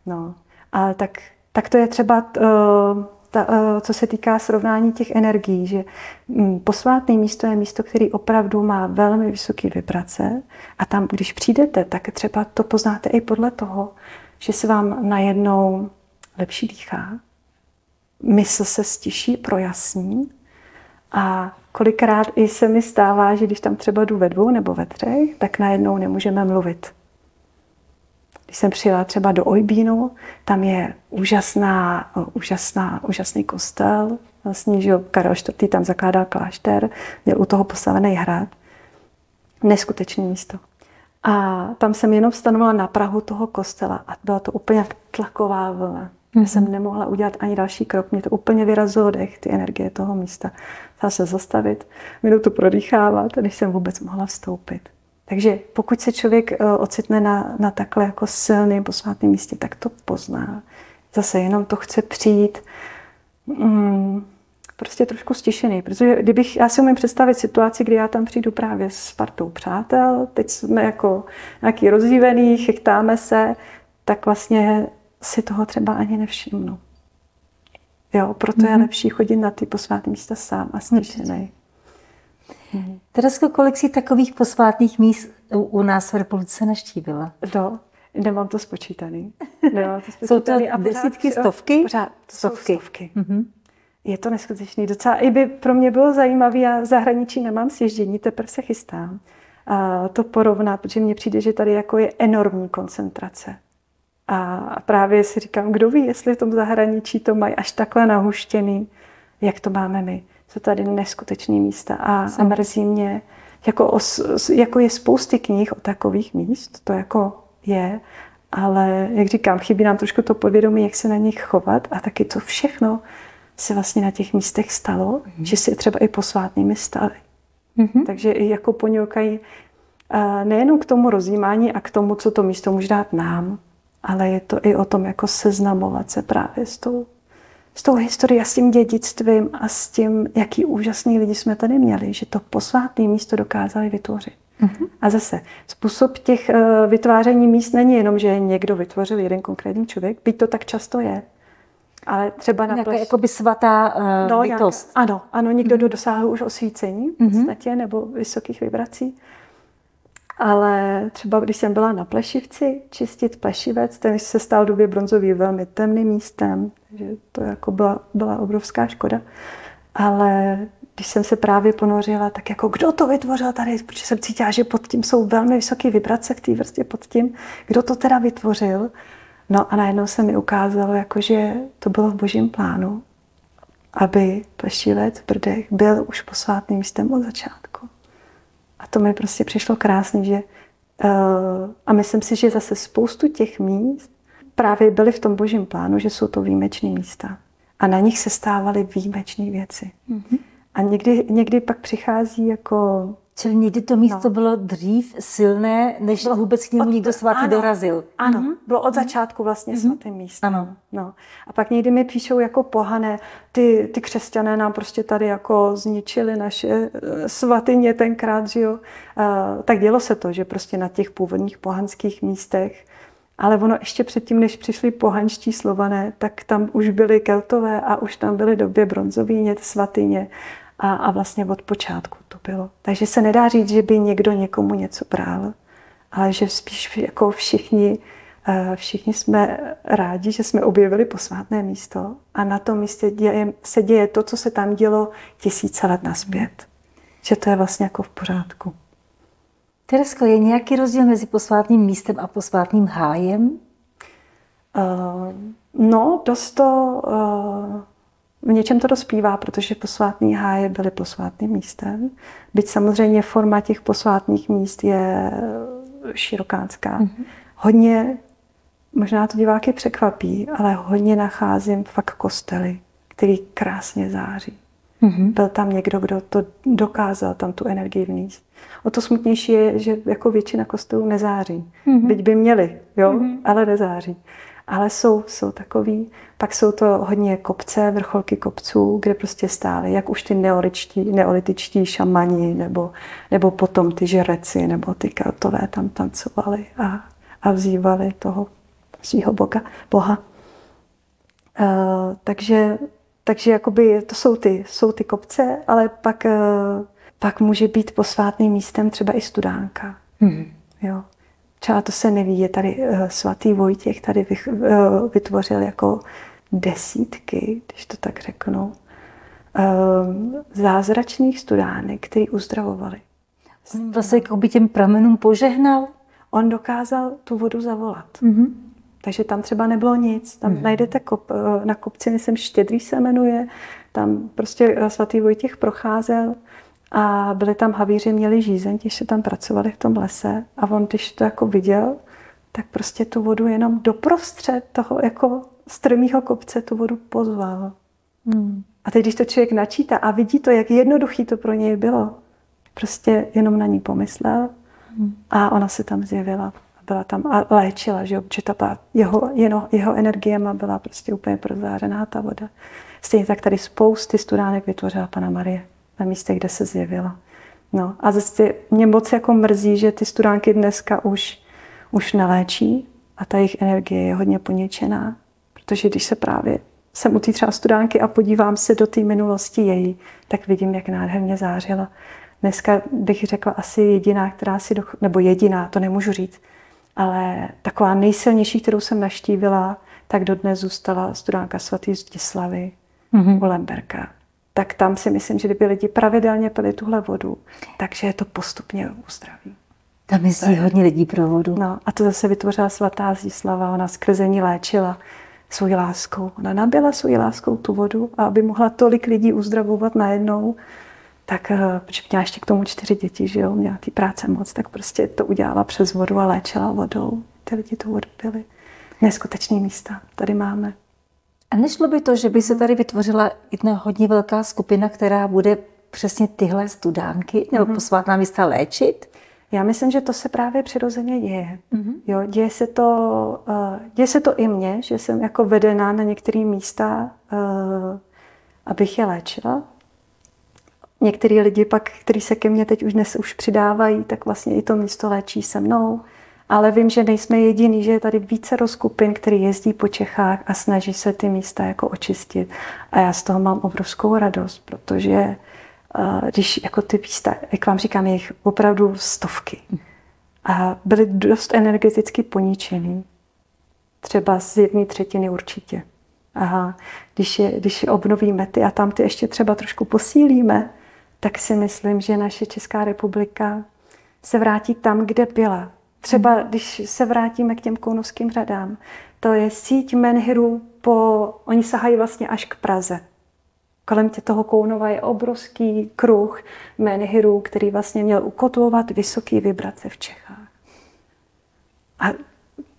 Speaker 2: No. Ale tak, tak to je třeba, uh, ta, uh, co se týká srovnání těch energií, že um, posvátné místo je místo, který opravdu má velmi vysoké vibrace a tam, když přijdete, tak třeba to poznáte i podle toho, že se vám najednou lepší dýchá, mysl se stiší, projasní a kolikrát i se mi stává, že když tam třeba jdu ve dvou nebo ve třech, tak najednou nemůžeme mluvit. Když jsem přijela třeba do Ojbínu, tam je úžasná, úžasná, úžasný kostel. Vlastně, že Karel IV. tam zakládal klášter, měl u toho postavený hrad. Neskutečné místo. A tam jsem jenom stanovila na Prahu toho kostela a byla to úplně tlaková vlna. Mm-hmm. jsem nemohla udělat ani další krok. Mě to úplně vyrazilo dech, ty energie toho místa. Musela se zastavit, minutu prodýchávat, než jsem vůbec mohla vstoupit. Takže pokud se člověk eh, ocitne na, na takhle jako silném posvátném místě, tak to pozná. Zase jenom to chce přijít mm, prostě trošku stišený. Protože kdybych, já si umím představit situaci, kdy já tam přijdu právě s partou přátel, teď jsme jako nějaký rozdívený, chechtáme se, tak vlastně si toho třeba ani nevšimnu. Jo, proto mm-hmm. je mhm. lepší chodit na ty posvátné místa sám a stěšený.
Speaker 1: Mm-hmm. Teresko, kolik si takových posvátných míst u nás v republice naštívila?
Speaker 2: Do, nemám to spočítaný. (laughs)
Speaker 1: Nemám to spočítaný. Jsou to desítky, stovky?
Speaker 2: Pořád, to stovky. stovky. Mm-hmm. Je to neskutečný. Docela i by pro mě bylo zajímavé, já zahraničí nemám sježdění, teprve se chystám. A to porovnat, protože mně přijde, že tady jako je enormní koncentrace. A právě si říkám, kdo ví, jestli v tom zahraničí to mají až takhle nahuštěný, jak to máme my. Jsou tady neskutečné místa a, a mrzí mě, jako, os, jako je spousty knih o takových míst, to jako je, ale jak říkám, chybí nám trošku to podvědomí, jak se na nich chovat a taky to všechno se vlastně na těch místech stalo, mm-hmm. že si třeba i posvátnými stali. Mm-hmm. Takže i jako poňoukají nejenom k tomu rozjímání a k tomu, co to místo může dát nám, ale je to i o tom, jako seznamovat se právě s tou, s tou historií a s tím dědictvím a s tím, jaký úžasný lidi jsme tady měli, že to posvátné místo dokázali vytvořit. Mm-hmm. A zase, způsob těch uh, vytváření míst není jenom, že někdo vytvořil jeden konkrétní člověk, byť to tak často je. Ale třeba na
Speaker 1: Nějaká jakoby svatá uh, no, bytost.
Speaker 2: Nějaká, ano, ano, někdo mm-hmm. dosáhl už osvícení v mhm. podstatě, nebo vysokých vibrací. Ale třeba když jsem byla na Plešivci čistit Plešivec, ten se stal době bronzový velmi temným místem, že to jako byla, byla obrovská škoda. Ale když jsem se právě ponořila, tak jako kdo to vytvořil tady, protože jsem cítila, že pod tím jsou velmi vysoké vibrace v té vrstě pod tím, kdo to teda vytvořil. No a najednou se mi ukázalo, jako, že to bylo v božím plánu, aby Plešivec v Brdech byl už posvátným místem od začátku. To mi prostě přišlo krásně, že uh, a myslím si, že zase spoustu těch míst právě byly v tom božím plánu, že jsou to výjimečné místa. A na nich se stávaly výjimečné věci. Mm-hmm. A někdy, někdy pak přichází jako
Speaker 1: Čili někdy to místo no. bylo dřív silné, než bylo vůbec k němu od, někdo svatý ano, dorazil.
Speaker 2: Ano, mm-hmm. bylo od začátku vlastně mm-hmm. svatý místo. Ano. No. A pak někdy mi píšou jako pohané, ty, ty křesťané nám prostě tady jako zničili naše eh, svatyně tenkrát, že jo. Uh, tak dělo se to, že prostě na těch původních pohanských místech ale ono ještě předtím, než přišli pohanští slované, tak tam už byly keltové a už tam byly době bronzovíně, svatyně a, a vlastně od počátku to bylo. Takže se nedá říct, že by někdo někomu něco bral, ale že spíš jako všichni, eh, všichni jsme rádi, že jsme objevili posvátné místo a na tom místě děje, se děje to, co se tam dělo tisíce let naspět. Že to je vlastně jako v pořádku.
Speaker 1: Teresko, je nějaký rozdíl mezi posvátným místem a posvátným hájem?
Speaker 2: Uh, no, dost to uh, v něčem to dospívá, protože posvátní háje byly posvátným místem. Byť samozřejmě forma těch posvátných míst je širokánská. Mm-hmm. Hodně, možná to diváky překvapí, ale hodně nacházím fakt kostely, který krásně září. Mm-hmm. Byl tam někdo, kdo to dokázal tam tu energii vníst. O to smutnější je, že jako většina kostelů nezáří. Mm-hmm. Byť by měli, jo, mm-hmm. ale nezáří ale jsou, jsou takový. Pak jsou to hodně kopce, vrcholky kopců, kde prostě stály, jak už ty neolitičtí, neolitičtí šamani, nebo, nebo potom ty žreci, nebo ty keltové tam tancovali a, a vzývali toho svého boga. boha. Uh, takže takže jakoby to jsou ty, jsou ty kopce, ale pak, uh, pak může být posvátným místem třeba i studánka. Hmm. Jo. Třeba to se neví, je tady uh, svatý Vojtěch, tady vych, uh, vytvořil jako desítky, když to tak řeknu, uh, zázračných studánek, který uzdravovali.
Speaker 1: On vlastně jako by těm pramenům požehnal?
Speaker 2: On dokázal tu vodu zavolat. Mm-hmm. Takže tam třeba nebylo nic. Tam mm. najdete kop, eh, na kopci, myslím, Štědrý se jmenuje. Tam prostě eh, svatý Vojtěch procházel a byli tam havíři, měli žízeň, se tam pracovali v tom lese a on, když to jako viděl, tak prostě tu vodu jenom doprostřed toho jako strmého kopce tu vodu pozval. Mm. A teď, když to člověk načítá a vidí to, jak jednoduchý to pro něj bylo, prostě jenom na ní pomyslel mm. a ona se tam zjevila byla tam a léčila, že, jo, protože ta jeho, jeho, jeho energiema byla prostě úplně prozářená ta voda. Stejně tak tady spousty studánek vytvořila Pana Marie na místě, kde se zjevila. No a zase mě moc jako mrzí, že ty studánky dneska už, už neléčí a ta jejich energie je hodně poničená, protože když se právě jsem u té třeba studánky a podívám se do té minulosti její, tak vidím, jak nádherně zářila. Dneska bych řekla asi jediná, která si, do, nebo jediná, to nemůžu říct, ale taková nejsilnější, kterou jsem naštívila, tak dodnes zůstala studánka svatý Zdislavy mm-hmm. u Lemberka. Tak tam si myslím, že kdyby lidi pravidelně pili tuhle vodu, takže je to postupně uzdraví.
Speaker 1: Tam jezdí hodně lidí pro vodu.
Speaker 2: No, a to zase vytvořila svatá Zdislava, ona skrze ní léčila svou láskou. Ona nabila svou láskou tu vodu a aby mohla tolik lidí uzdravovat najednou, tak eh, protože měla ještě k tomu čtyři děti, že jo, měla ty práce moc, tak prostě to udělala přes vodu a léčila vodou. Ty lidi tu vodu pili. Neskutečný místa tady máme.
Speaker 1: A nešlo by to, že by se tady vytvořila jedna hodně velká skupina, která bude přesně tyhle studánky nebo mm-hmm. posvátná místa léčit?
Speaker 2: Já myslím, že to se právě přirozeně děje. Mm-hmm. Jo, děje, se to, uh, děje se to i mně, že jsem jako vedená na některé místa, uh, abych je léčila. Některý lidi pak, kteří se ke mně teď už dnes už přidávají, tak vlastně i to místo léčí se mnou. Ale vím, že nejsme jediný, že je tady více rozkupin, který jezdí po Čechách a snaží se ty místa jako očistit. A já z toho mám obrovskou radost, protože uh, když jako ty místa, jak vám říkám, je jich opravdu stovky. A byly dost energeticky poničený. Třeba z jedné třetiny určitě. Aha, když, je, když je obnovíme ty a tam ty ještě třeba trošku posílíme, tak si myslím, že naše Česká republika se vrátí tam, kde byla. Třeba když se vrátíme k těm kounovským řadám, to je síť menhirů po, oni sahají vlastně až k Praze. Kolem tě toho Kounova je obrovský kruh menhirů, který vlastně měl ukotvovat vysoký vibrace v Čechách. A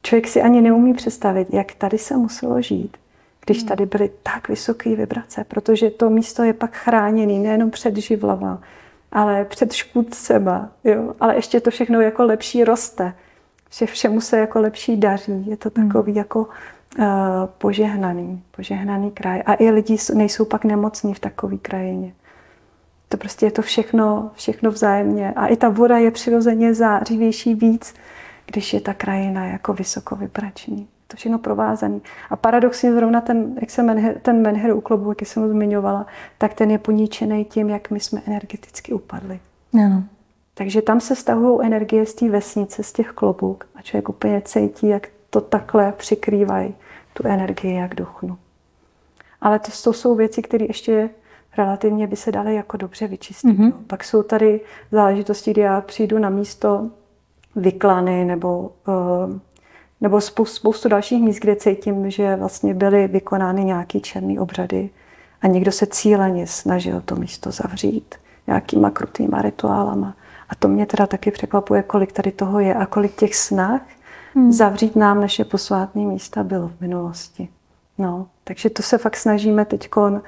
Speaker 2: člověk si ani neumí představit, jak tady se muselo žít když hmm. tady byly tak vysoké vibrace, protože to místo je pak chráněné nejenom před živlama, ale před škůdcema, jo? ale ještě to všechno jako lepší roste. Vše, všemu se jako lepší daří. Je to hmm. takový jako uh, požehnaný, požehnaný kraj. A i lidi nejsou pak nemocní v takové krajině. To prostě je to všechno, všechno vzájemně. A i ta voda je přirozeně zářivější víc, když je ta krajina jako vysokovibrační to všechno provázané. A paradoxně zrovna ten, jak se menher, ten menher u klobu, jak jsem zmiňovala, tak ten je poničený tím, jak my jsme energeticky upadli.
Speaker 1: Ano.
Speaker 2: Takže tam se stahují energie z té vesnice, z těch klobouk a člověk úplně cítí, jak to takhle přikrývají tu energii jak duchnu. Ale to, to jsou věci, které ještě relativně by se daly jako dobře vyčistit. Mm-hmm. Pak jsou tady záležitosti, kdy já přijdu na místo vyklany nebo uh, nebo spoustu, spoustu dalších míst, kde cítím, že vlastně byly vykonány nějaké černé obřady a někdo se cíleně snažil to místo zavřít nějakýma krutýma rituálama. A to mě teda taky překvapuje, kolik tady toho je a kolik těch snah hmm. zavřít nám naše posvátné místa bylo v minulosti. No, takže to se fakt snažíme teď uh,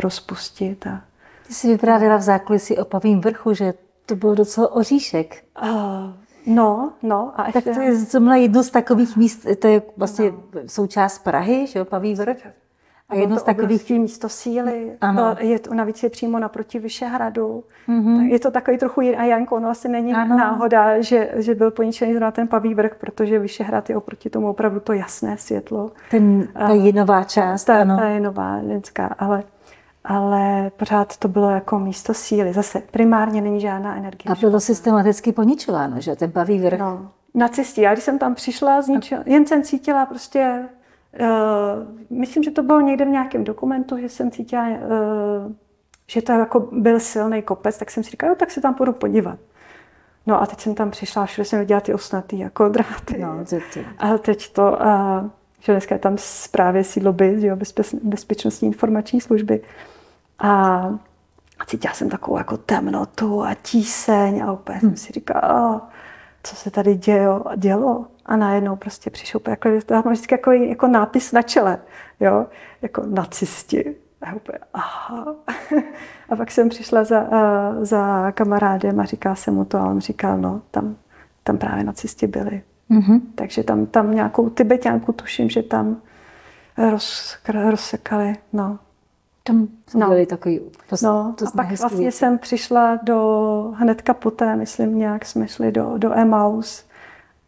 Speaker 2: rozpustit. A...
Speaker 1: Ty jsi vyprávěla v zákulisí o Pavým vrchu, že to byl docela oříšek. Uh,
Speaker 2: No, no.
Speaker 1: A tak to je zrovna jedno z takových míst, to je vlastně no. součást Prahy, že jo, Paví vrch.
Speaker 2: A jedno z takových místo síly. Ano. Je to, navíc je přímo naproti Vyšehradu. Mm-hmm. Je to takový trochu a Janko, ono asi není ano. náhoda, že, že byl poničený zrovna ten paví vrch, protože Vyšehrad je oproti tomu opravdu to jasné světlo.
Speaker 1: Ten, ta jinová část,
Speaker 2: ta,
Speaker 1: ano.
Speaker 2: Ta jinová lidská, ale ale pořád to bylo jako místo síly. Zase primárně není žádná energie.
Speaker 1: A bylo systematicky poničováno, že ten paví vrch? No,
Speaker 2: nacisti. Já když jsem tam přišla, zničila, jen jsem cítila prostě, uh, myslím, že to bylo někde v nějakém dokumentu, že jsem cítila, uh, že to jako byl silný kopec, tak jsem si říkala, jo, tak se tam půjdu podívat. No a teď jsem tam přišla a všude jsem viděla ty osnatý jako dráty. No, a teď to, uh, že dneska je tam právě sídlo BIS, jo, Bezpečnostní informační služby. A cítila jsem takovou jako temnotu a tíseň a úplně hmm. jsem si říkala, co se tady dělo, dělo. A najednou prostě přišel jako, to mám vždycky jako, jako nápis na čele, jo, jako nacisti. A úplně, aha. (laughs) A pak jsem přišla za, za kamarádem a říká se mu to a on říkal, no, tam, tam právě nacisti byli. Mm-hmm. Takže tam, tam nějakou tibetánku tuším, že tam roz, rozsekali, no.
Speaker 1: Tam no. byli takový
Speaker 2: to, no, to a pak vlastně věci. jsem přišla do, hnedka poté, myslím nějak jsme šli do, do Emaus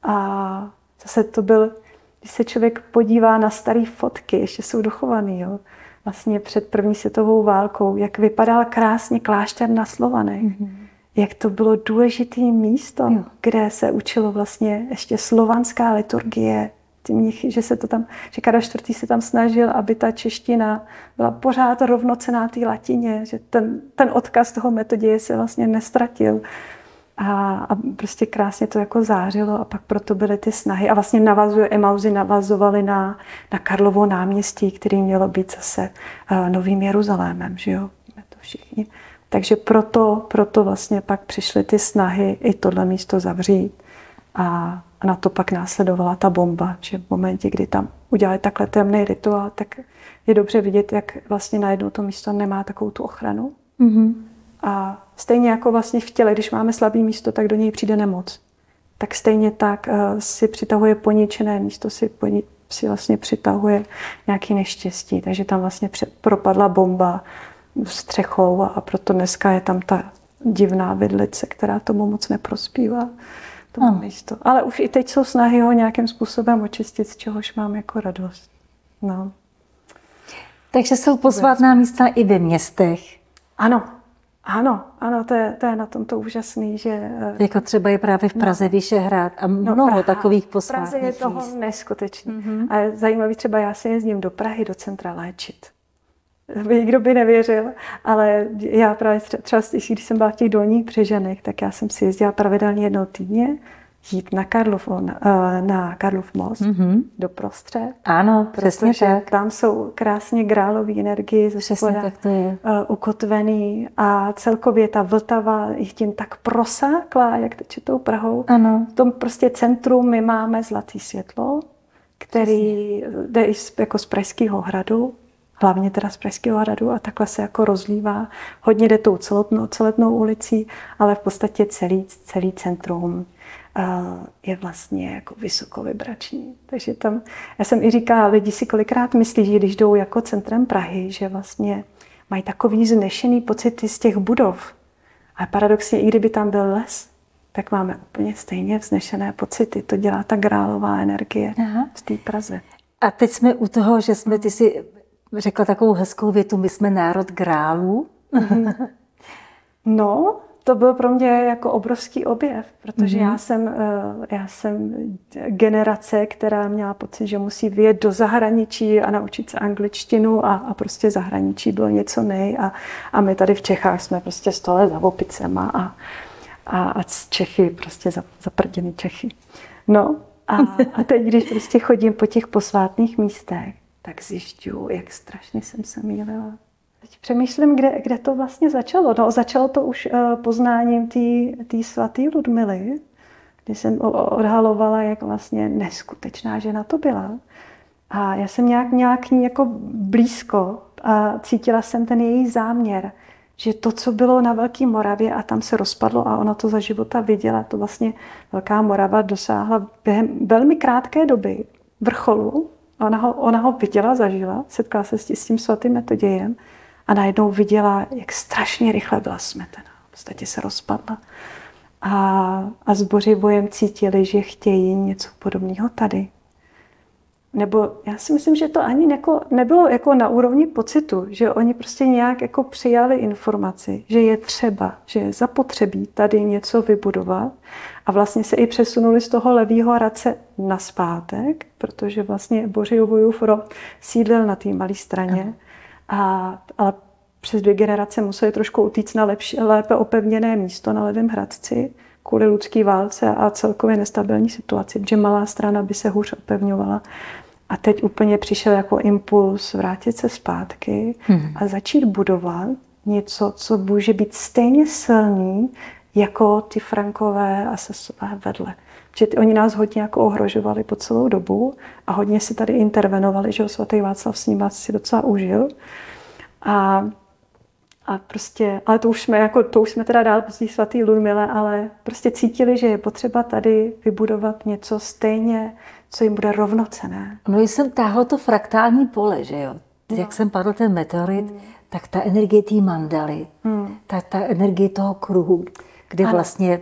Speaker 2: a zase to byl, když se člověk podívá na staré fotky, ještě jsou dochované, jo, vlastně před první světovou válkou, jak vypadal krásně klášter na Slovanech. Mm-hmm. Jak to bylo důležité místo, jo. kde se učilo vlastně ještě slovanská liturgie, ty mnichy, že se to tam, že Karel IV. se tam snažil, aby ta čeština byla pořád rovnocená té latině, že ten, ten odkaz toho metoděje se vlastně nestratil. A, a prostě krásně to jako zářilo a pak proto byly ty snahy. A vlastně navazuje, Emauzy navazovaly na, na Karlovo náměstí, který mělo být zase uh, novým Jeruzalémem, že jo? Víme to všichni. Takže proto, proto vlastně pak přišly ty snahy i tohle místo zavřít. A na to pak následovala ta bomba, že v momentě, kdy tam udělali takhle temný rituál, tak je dobře vidět, jak vlastně najednou to místo nemá takovou tu ochranu. Mm-hmm. A stejně jako vlastně v těle, když máme slabý místo, tak do něj přijde nemoc. Tak stejně tak uh, si přitahuje poničené místo, si, poni- si vlastně přitahuje nějaké neštěstí. Takže tam vlastně před, propadla bomba střechou a, proto dneska je tam ta divná vidlice, která tomu moc neprospívá to no. místo. Ale už i teď jsou snahy ho nějakým způsobem očistit, z čehož mám jako radost. No.
Speaker 1: Takže jsou posvátná místa i ve městech.
Speaker 2: Ano, ano, ano, to je, to je na tom to úžasný, že...
Speaker 1: Eh, jako třeba je právě v Praze no, Vyšehrad a no, mnoho no, Praha, takových posvátných
Speaker 2: Praze je toho míst. neskutečný. Mm-hmm. A je zajímavý, třeba já se jezdím do Prahy, do centra léčit. Nikdo by nevěřil, ale já právě třeba, když jsem byla v těch dolních Břežanech, tak já jsem si jezdila pravidelně jednou týdně jít na Karlov, na, eh, na Karlov most mm-hmm. do prostřed.
Speaker 1: Ano, přesně tak.
Speaker 2: Tam jsou krásně grálové energie ze tak to je. Uh, ukotvený a celkově ta Vltava je tím tak prosáklá, jak teče tou Prahou. Ano. V tom prostě centru my máme zlatý světlo, který přesně. jde i z, jako z Pražského hradu hlavně teda z Pražského hradu a takhle se jako rozlívá. Hodně jde tou celotnou, celetnou ulicí, ale v podstatě celý, celý centrum eh, je vlastně jako vysokovibrační. Takže tam, já jsem i říkala, lidi si kolikrát myslí, že když jdou jako centrem Prahy, že vlastně mají takový znešený pocity z těch budov. A paradoxně, i kdyby tam byl les, tak máme úplně stejně vznešené pocity. To dělá ta grálová energie Aha. v té Praze.
Speaker 1: A teď jsme u toho, že jsme, ty si řekla takovou hezkou větu, my jsme národ grálů.
Speaker 2: No, to byl pro mě jako obrovský objev, protože mm-hmm. já, jsem, eh, já jsem generace, která měla pocit, že musí vyjet do zahraničí a naučit se angličtinu a, a prostě zahraničí bylo něco nej a, a my tady v Čechách jsme prostě stole za opicema a, a, a Čechy prostě za, zaprděný Čechy. No a, a teď, když prostě chodím po těch posvátných místech, tak zjišťuju, jak strašně jsem se mýlila. Teď přemýšlím, kde, kde to vlastně začalo. No, začalo to už uh, poznáním té svaté Ludmily, kdy jsem odhalovala, jak vlastně neskutečná žena to byla. A já jsem nějak, nějak ní jako blízko a cítila jsem ten její záměr, že to, co bylo na Velké Moravě a tam se rozpadlo a ona to za života viděla, to vlastně Velká Morava dosáhla během velmi krátké doby vrcholu Ona ho, ona ho viděla, zažila, setkala se s tím svatým metodějem a najednou viděla, jak strašně rychle byla smetena. V podstatě se rozpadla. A, a zboři bojem cítili, že chtějí něco podobného tady. Nebo já si myslím, že to ani jako, nebylo jako na úrovni pocitu, že oni prostě nějak jako přijali informaci, že je třeba, že je zapotřebí tady něco vybudovat a vlastně se i přesunuli z toho levýho radce na zpátek, protože vlastně Bořijovův rod sídlil na té malé straně, a, ale přes dvě generace museli trošku utíct na lepší, lépe opevněné místo na levém hradci kvůli lidské válce a celkově nestabilní situaci, protože malá strana by se hůř opevňovala. A teď úplně přišel jako impuls vrátit se zpátky hmm. a začít budovat něco, co může být stejně silný jako ty Frankové a Sesové vedle. Že ty, oni nás hodně jako ohrožovali po celou dobu a hodně si tady intervenovali, že svatý Václav s nimi si docela užil. A, a prostě, ale to už jsme, jako, to už jsme teda dál po svatý Ludmile, ale prostě cítili, že je potřeba tady vybudovat něco stejně, co jim bude rovnocené.
Speaker 1: No jsem táhlo to fraktální pole, že jo? No. Jak jsem padl ten meteorit, hmm. tak ta energie té mandaly, hmm. ta, ta energie toho kruhu, kde ano. vlastně...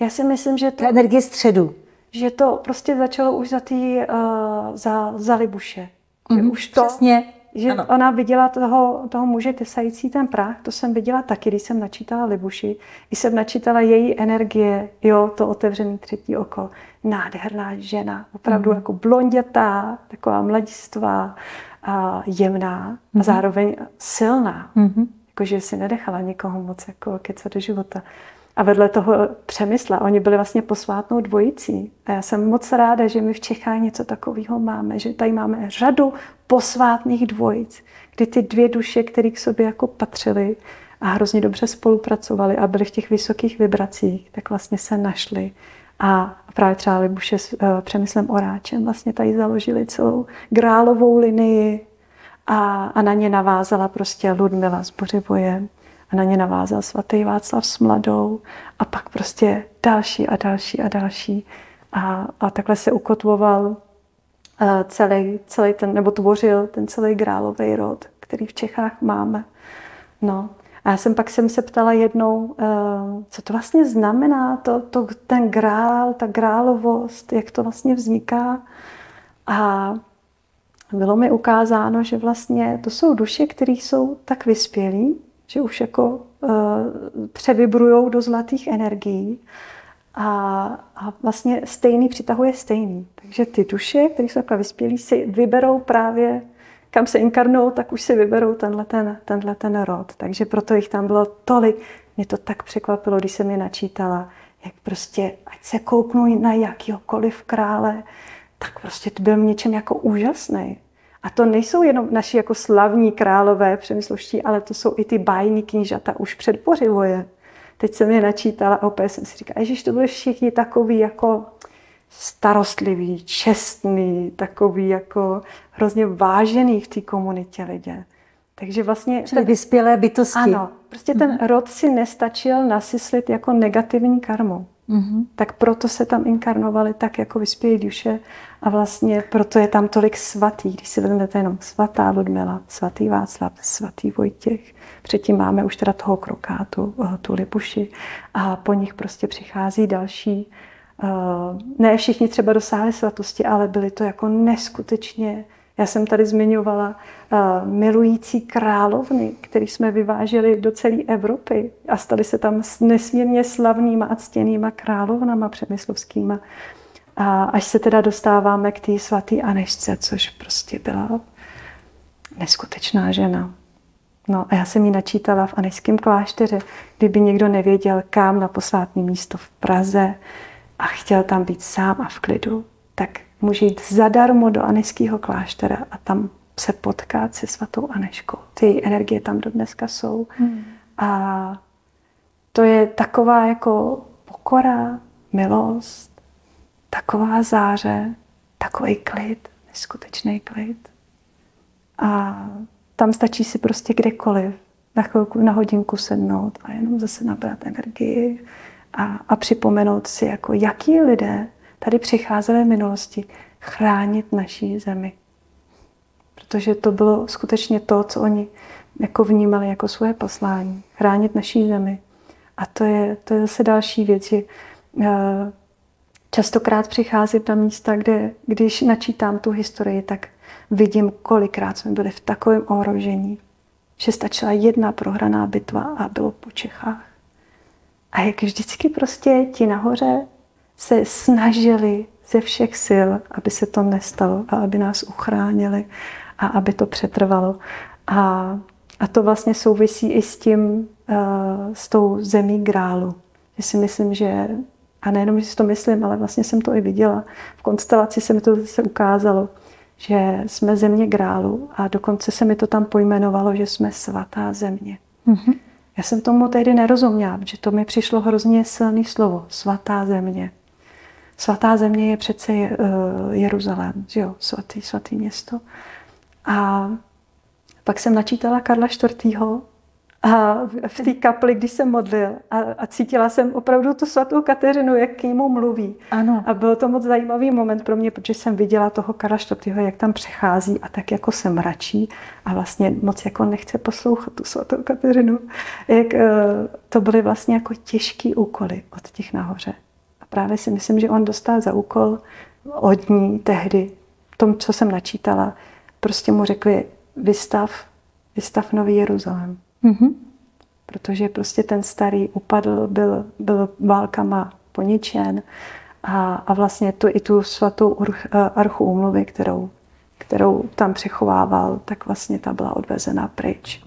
Speaker 2: Já si myslím, že to...
Speaker 1: Ta energie středu.
Speaker 2: Že to prostě začalo už za, tý, uh, za, za Libuše.
Speaker 1: Že mm, už to, přesně.
Speaker 2: Že ano. ona viděla toho, toho muže tesající ten prach, to jsem viděla taky, když jsem načítala Libuši. I jsem načítala její energie, jo, to otevřený třetí oko. Nádherná žena, opravdu mm. jako blondětá, taková mladistvá, a jemná mm. a mhm. zároveň silná. Mm. Jakože si nedechala nikoho moc jako kecat do života. A vedle toho přemysla, oni byli vlastně posvátnou dvojicí. A já jsem moc ráda, že my v Čechách něco takového máme, že tady máme řadu posvátných dvojic, kdy ty dvě duše, které k sobě jako patřily a hrozně dobře spolupracovali a byly v těch vysokých vibracích, tak vlastně se našli. A právě třeba Libuše s uh, Přemyslem Oráčem vlastně tady založili celou grálovou linii a, a na ně navázala prostě Ludmila s Bořivojem a na ně navázal svatý Václav s mladou a pak prostě další a další a další. A, a takhle se ukotvoval eh, celý, celý ten, nebo tvořil ten celý grálový rod, který v Čechách máme. No. A já jsem pak jsem se ptala jednou, eh, co to vlastně znamená, to, to, ten grál, ta grálovost, jak to vlastně vzniká. A bylo mi ukázáno, že vlastně to jsou duše, které jsou tak vyspělí, že už jako uh, převibrujou do zlatých energií a, a vlastně stejný přitahuje stejný. Takže ty duše, které jsou takhle vyspělí, si vyberou právě, kam se inkarnou, tak už si vyberou tenhle ten, tenhle ten rod. Takže proto jich tam bylo tolik. Mě to tak překvapilo, když jsem je načítala, jak prostě, ať se kouknou na jakýhokoliv krále, tak prostě to byl něčem jako úžasný. A to nejsou jenom naši jako slavní králové přemyslovští, ale to jsou i ty bájní knížata už před Bořivoje. Teď jsem je načítala a opět jsem si říkala, že to byli všichni takový jako starostliví, čestný, takový jako hrozně vážený v té komunitě lidé. Takže vlastně...
Speaker 1: Čili vyspělé bytosti.
Speaker 2: Ano, prostě ten mm-hmm. rod si nestačil nasyslit jako negativní karmu. Mm-hmm. Tak proto se tam inkarnovali tak jako vyspělí duše a vlastně proto je tam tolik svatých. Když si vezmete jenom svatá Ludmila, svatý Václav, svatý Vojtěch, předtím máme už teda toho krokátu, eh, tu lipuši a po nich prostě přichází další. Eh, ne všichni třeba dosáhli svatosti, ale byli to jako neskutečně já jsem tady zmiňovala uh, milující královny, který jsme vyváželi do celé Evropy a stali se tam s nesmírně slavnýma a ctěnýma královnama přemyslovskýma. A až se teda dostáváme k té svaté Anešce, což prostě byla neskutečná žena. No a já jsem ji načítala v Anešském klášteře, kdyby někdo nevěděl, kam na posvátné místo v Praze a chtěl tam být sám a v klidu, tak může jít zadarmo do Anešského kláštera a tam se potkat se svatou Aneškou. Ty energie tam do dneska jsou. Hmm. A to je taková jako pokora, milost, taková záře, takový klid, neskutečný klid. A tam stačí si prostě kdekoliv na chvilku, na hodinku sednout a jenom zase nabrat energii a, a připomenout si, jako jaký lidé tady přicházeli v minulosti chránit naší zemi. protože to bylo skutečně to, co oni jako vnímali jako svoje poslání. Chránit naší zemi. A to je, to je zase další věc, že eh, častokrát přicházím na místa, kde když načítám tu historii, tak vidím, kolikrát jsme byli v takovém ohrožení, že stačila jedna prohraná bitva a bylo po Čechách. A jak vždycky prostě ti nahoře se snažili ze všech sil, aby se to nestalo a aby nás uchránili a aby to přetrvalo. A, a to vlastně souvisí i s tím, uh, s tou zemí grálu. Já si myslím, že, a nejenom, že si to myslím, ale vlastně jsem to i viděla, v konstelaci se mi to zase ukázalo, že jsme země grálu a dokonce se mi to tam pojmenovalo, že jsme svatá země. Mm-hmm. Já jsem tomu tehdy nerozuměla, protože to mi přišlo hrozně silný slovo, svatá země. Svatá země je přece uh, Jeruzalém, že jo, svatý, svatý město. A pak jsem načítala Karla IV. A v té kapli, když jsem modlil a, a cítila jsem opravdu tu svatou Kateřinu, jak k němu mluví.
Speaker 1: Ano.
Speaker 2: A byl to moc zajímavý moment pro mě, protože jsem viděla toho Karla IV., jak tam přechází a tak jako se mračí a vlastně moc jako nechce poslouchat tu svatou Kateřinu. Jak, eh, to byly vlastně jako těžký úkoly od těch nahoře. Právě si myslím, že on dostal za úkol od ní tehdy, tom, co jsem načítala, prostě mu řekli, vystav, vystav Nový Jeruzalém. Mm-hmm. Protože prostě ten starý upadl, byl, byl válkama poničen a, a vlastně tu, i tu svatou eh, archu úmluvy, kterou, kterou tam přechovával, tak vlastně ta byla odvezena pryč.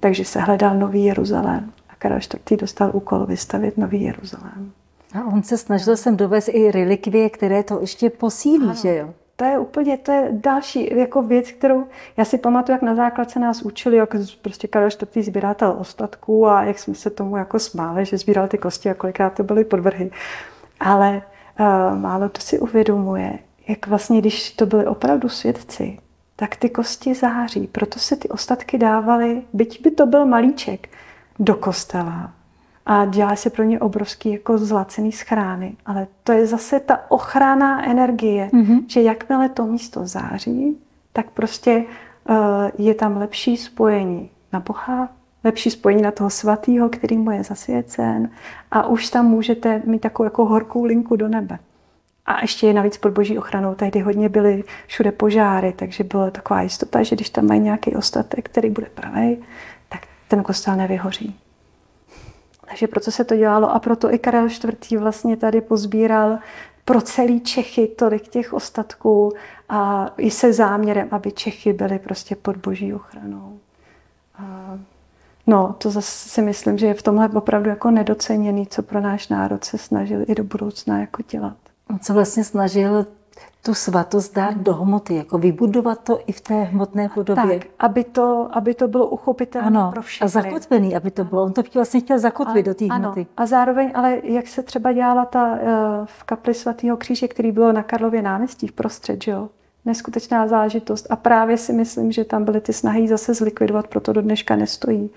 Speaker 2: Takže se hledal Nový Jeruzalém a Karel IV. dostal úkol vystavit Nový Jeruzalém.
Speaker 1: A on se snažil sem dovést i relikvie, které to ještě posílí, ano. že jo?
Speaker 2: to je úplně, to je další jako věc, kterou já si pamatuju, jak na základce nás učili, jak prostě Karel IV. sbíratel ostatků a jak jsme se tomu jako smáli, že sbíral ty kosti a kolikrát to byly podvrhy. Ale uh, málo kdo si uvědomuje, jak vlastně, když to byli opravdu svědci, tak ty kosti září. Proto se ty ostatky dávaly, byť by to byl malíček, do kostela, a dělá se pro ně obrovský jako zlacený schrány. Ale to je zase ta ochranná energie, mm-hmm. že jakmile to místo září, tak prostě uh, je tam lepší spojení na Boha, lepší spojení na toho svatého, který mu je zasvěcen a už tam můžete mít takovou jako horkou linku do nebe. A ještě je navíc pod boží ochranou. Tehdy hodně byly všude požáry, takže byla taková jistota, že když tam mají nějaký ostatek, který bude pravý, tak ten kostel nevyhoří. Takže proto se to dělalo a proto i Karel IV. vlastně tady pozbíral pro celý Čechy tolik těch ostatků a i se záměrem, aby Čechy byly prostě pod boží ochranou. A no, to zase si myslím, že je v tomhle opravdu jako nedoceněný, co pro náš národ se snažil i do budoucna jako dělat.
Speaker 1: On se vlastně snažil tu svatost dát do hmoty, jako vybudovat to i v té hmotné podobě.
Speaker 2: Tak, aby to, aby to bylo uchopitelné pro všechny.
Speaker 1: a zakotvený, aby to bylo. On to vlastně chtěl zakotvit a, do té hmoty.
Speaker 2: A zároveň, ale jak se třeba dělala ta uh, v kapli svatého kříže, který bylo na Karlově náměstí v prostřed, že jo? Neskutečná zážitost. A právě si myslím, že tam byly ty snahy zase zlikvidovat, proto do dneška nestojí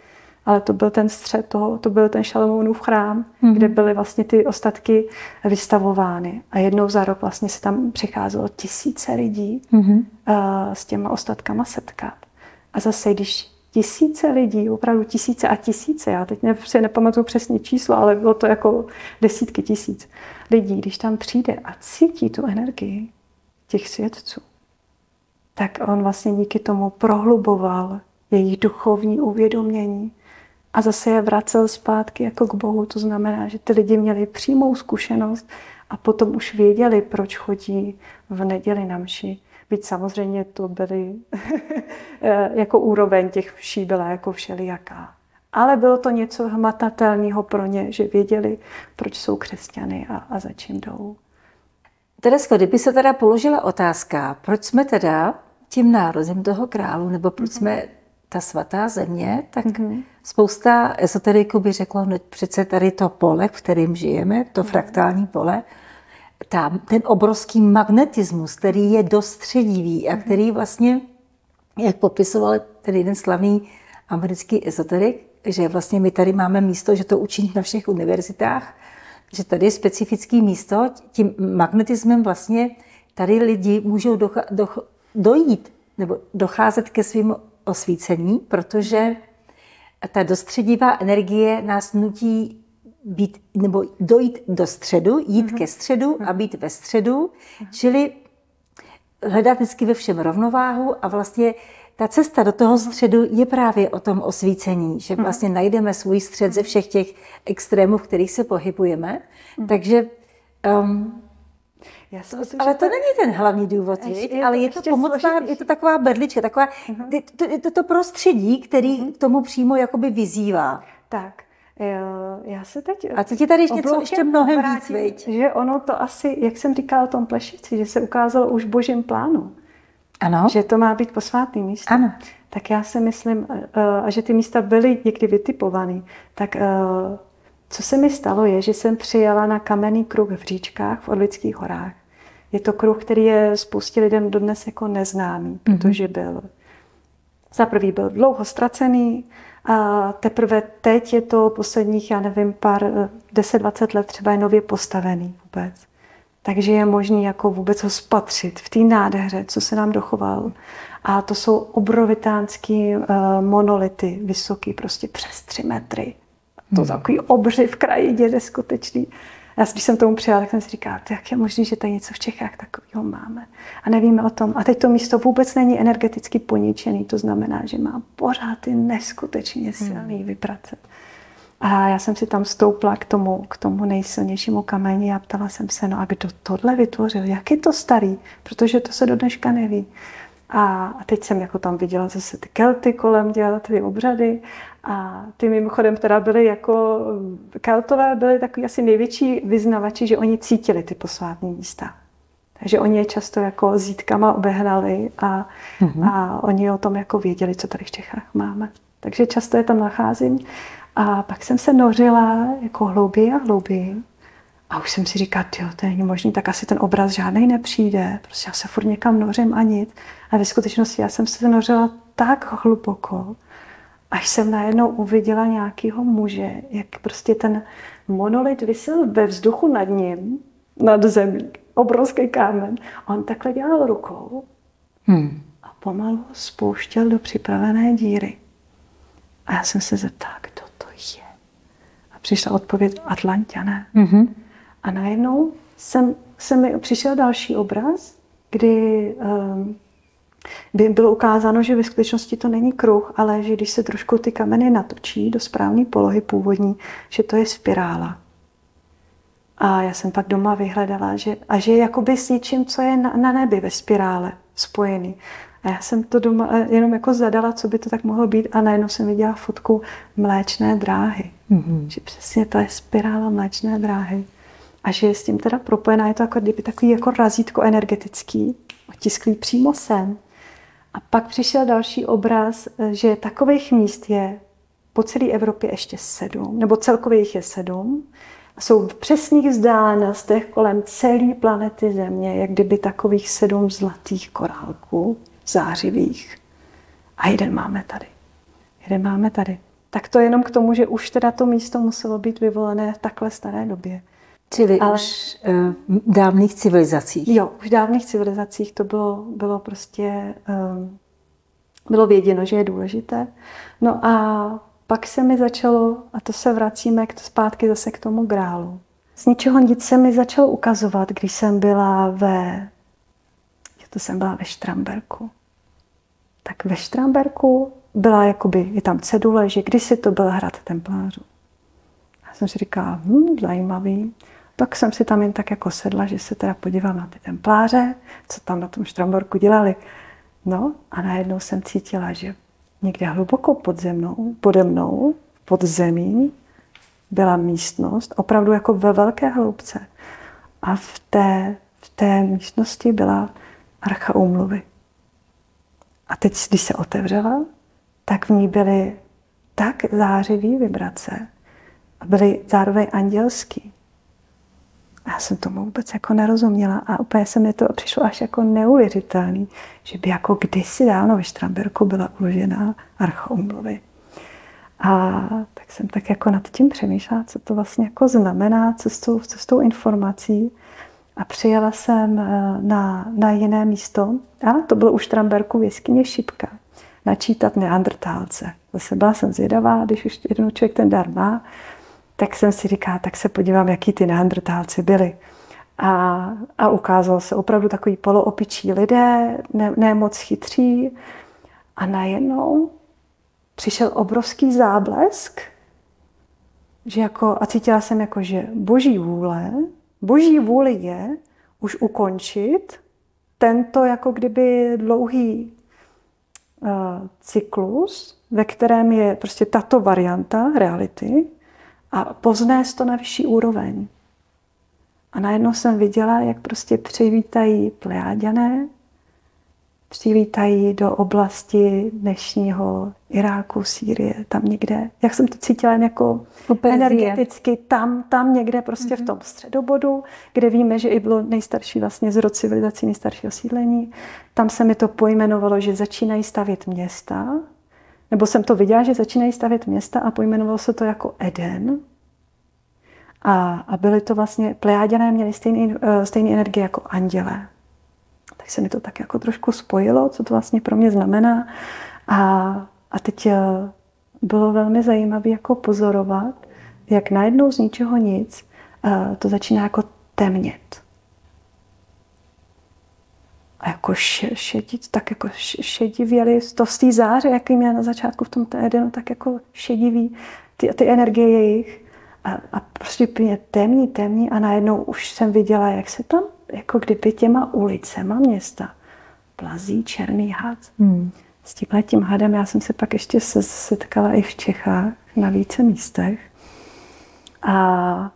Speaker 2: ale to byl ten střed toho, to byl ten Šalomounův chrám, mm-hmm. kde byly vlastně ty ostatky vystavovány. A jednou za rok vlastně se tam přicházelo tisíce lidí mm-hmm. uh, s těma ostatkama setkat. A zase, když tisíce lidí, opravdu tisíce a tisíce, já teď si nepamatuju přesně číslo, ale bylo to jako desítky tisíc lidí, když tam přijde a cítí tu energii těch svědců, tak on vlastně díky tomu prohluboval jejich duchovní uvědomění a zase je vracel zpátky jako k Bohu. To znamená, že ty lidi měli přímou zkušenost a potom už věděli, proč chodí v neděli na mši. Byť samozřejmě to byly (laughs) jako úroveň těch vší byla jako všelijaká. Ale bylo to něco hmatatelného pro ně, že věděli, proč jsou křesťany a, a za čím jdou.
Speaker 1: Teresko, kdyby se teda položila otázka, proč jsme teda tím národem toho králu, nebo proč jsme ta svatá země, tak mm-hmm. spousta esoteriků by řeklo, no přece tady to pole, v kterém žijeme, to mhm. fraktální pole, tam ten obrovský magnetismus, který je dostředivý a mhm. který vlastně, jak popisoval ten jeden slavný americký esoterik, že vlastně my tady máme místo, že to učí na všech univerzitách, že tady je specifické místo, tím magnetismem vlastně tady lidi můžou do, do, dojít nebo docházet ke svým osvícení, protože ta dostředivá energie nás nutí být, nebo dojít do středu, jít mm-hmm. ke středu a být ve středu, mm-hmm. čili hledat vždycky ve všem rovnováhu a vlastně ta cesta do toho středu je právě o tom osvícení, že mhm. vlastně najdeme svůj střed ze všech těch extrémů, v kterých se pohybujeme. Takže um, já si myslím, ale to, to není ten hlavní důvod, je, ale je to pomocná, je to taková berlička, taková, uh-huh. to, to, to, to prostředí, který uh-huh. k tomu přímo jakoby vyzývá.
Speaker 2: Tak, já se teď...
Speaker 1: A co ti tady ještě něco ještě mnohem vrátím, víc,
Speaker 2: Že ono to asi, jak jsem říkala o tom plešici, že se ukázalo už v božím plánu.
Speaker 1: Ano.
Speaker 2: Že to má být posvátný místo.
Speaker 1: Ano.
Speaker 2: Tak já si myslím, eh, a že ty místa byly někdy vytipované, tak eh, co se mi stalo je, že jsem přijela na kamenný kruh v říčkách v Orlických horách. Je to kruh, který je spoustě lidem dodnes jako neznámý, mm-hmm. protože byl za prvý byl dlouho ztracený a teprve teď je to posledních, já nevím, pár, 10-20 let třeba je nově postavený vůbec. Takže je možný jako vůbec ho spatřit v té nádheře, co se nám dochoval. A to jsou obrovitánský uh, monolity, vysoký, prostě přes 3 metry. To hmm. takový obři v krajině neskutečný. Já, když jsem tomu přijala, tak jsem si říkala, jak je možné, že tady něco v Čechách takového máme. A nevíme o tom. A teď to místo vůbec není energeticky poničený. To znamená, že má pořád ty neskutečně silný hmm. vibrace. A já jsem si tam stoupla k tomu, k tomu nejsilnějšímu kameni a ptala jsem se, no a kdo tohle vytvořil, jak je to starý, protože to se do dneška neví. A, a teď jsem jako tam viděla zase ty kelty kolem, dělat ty obřady a ty mimochodem teda byly jako, keltové byly takový asi největší vyznavači, že oni cítili ty posvátní místa. Takže oni je často jako zítkama obehnali a, mm-hmm. a oni o tom jako věděli, co tady v Čechách máme. Takže často je tam nacházím. A pak jsem se nořila jako hlouběji a hlouběji. A už jsem si říkala, jo, to není možný, tak asi ten obraz žádný nepřijde. Prostě já se furt někam nořím a nic. A ve skutečnosti já jsem se nořila tak hluboko, až jsem najednou uviděla nějakého muže, jak prostě ten monolit vysil ve vzduchu nad ním, nad zemí, obrovský kámen. On takhle dělal rukou hmm. a pomalu spouštěl do připravené díry. A já jsem se zeptala, kdo to je. A přišla odpověď Atlantiané. Mm-hmm. A najednou jsem, se mi přišel další obraz, kdy um, by bylo ukázáno, že ve skutečnosti to není kruh, ale že když se trošku ty kameny natočí do správné polohy původní, že to je spirála. A já jsem pak doma vyhledala, že, a že je jakoby s něčím, co je na, na nebi ve spirále spojený. A já jsem to doma eh, jenom jako zadala, co by to tak mohlo být a najednou jsem viděla fotku mléčné dráhy. Mm-hmm. Že přesně to je spirála mléčné dráhy. A že je s tím teda propojená, je to jako kdyby takový jako razítko energetický, otisklý přímo sem. A pak přišel další obraz, eh, že takových míst je po celé Evropě ještě sedm, nebo celkově jich je sedm. A jsou v přesných vzdálenostech kolem celé planety Země, jak kdyby takových sedm zlatých korálků zářivých. A jeden máme tady. Jeden máme tady. Tak to jenom k tomu, že už teda to místo muselo být vyvolené v takhle staré době.
Speaker 1: Čili Ale, už uh, v dávných civilizacích.
Speaker 2: Jo, už v dávných civilizacích to bylo, bylo prostě, um, bylo věděno, že je důležité. No a pak se mi začalo, a to se vracíme k, zpátky zase k tomu grálu. Z ničeho nic se mi začalo ukazovat, když jsem byla ve, to jsem byla ve Štramberku. Tak ve Štramberku byla jakoby, je tam cedule, že kdysi to byl hrad templářů. Já jsem si říkala, hm, zajímavý. Tak jsem si tam jen tak jako sedla, že se teda podívám na ty templáře, co tam na tom Štramberku dělali. No a najednou jsem cítila, že někde hluboko pod zemnou, pode mnou, pod zemí, byla místnost, opravdu jako ve velké hloubce. A v té, v té místnosti byla archa úmluvy. A teď, když se otevřela, tak v ní byly tak zářivý vibrace a byly zároveň andělský. Já jsem tomu vůbec jako nerozuměla a úplně se mi to přišlo až jako neuvěřitelný, že by jako kdysi dávno ve Štramberku byla uložená archa umluvy. A tak jsem tak jako nad tím přemýšlela, co to vlastně jako znamená, co s tou, co s tou informací. a přijela jsem eh, na, na jiné místo. A to bylo už Tramberku v jeskyně Šipka. Načítat neandrtálce. Zase byla jsem zvědavá, když už jednou člověk ten dar má, tak jsem si říká, tak se podívám, jaký ty neandrtálci byli. A, a ukázalo se opravdu takový poloopičí lidé, ne, ne moc chytří. A najednou přišel obrovský záblesk, že jako, a cítila jsem jako, že boží vůle, boží vůle je už ukončit tento jako kdyby dlouhý uh, cyklus, ve kterém je prostě tato varianta reality a poznést to na vyšší úroveň. A najednou jsem viděla, jak prostě přivítají plejáďané, přivítají do oblasti dnešního Iráku, Sýrie, tam někde. Jak jsem to cítila jako Perzie. energeticky, tam, tam někde prostě mm-hmm. v mhm. tom středobodu, kde víme, že i bylo nejstarší vlastně zrod civilizací, nejstarší osídlení. Tam se mi to pojmenovalo, že začínají stavět města, nebo jsem to viděla, že začínají stavět města a pojmenovalo se to jako Eden. A, a byly to vlastně, plejáděné měly stejný, uh, stejný energie jako andělé. Tak se mi to tak jako trošku spojilo, co to vlastně pro mě znamená. A, a teď uh, bylo velmi zajímavé jako pozorovat, jak najednou z ničeho nic uh, to začíná jako temnět. A jako šedit, tak jako šedivěli, to z té záře, jaký měl na začátku v tom Edenu, tak jako šedivý ty, ty energie jejich. A, a prostě úplně temní, temní a najednou už jsem viděla, jak se tam, jako kdyby těma ulicema města plazí černý had. Hmm. S tímhle tím hadem já jsem se pak ještě setkala i v Čechách na více místech. A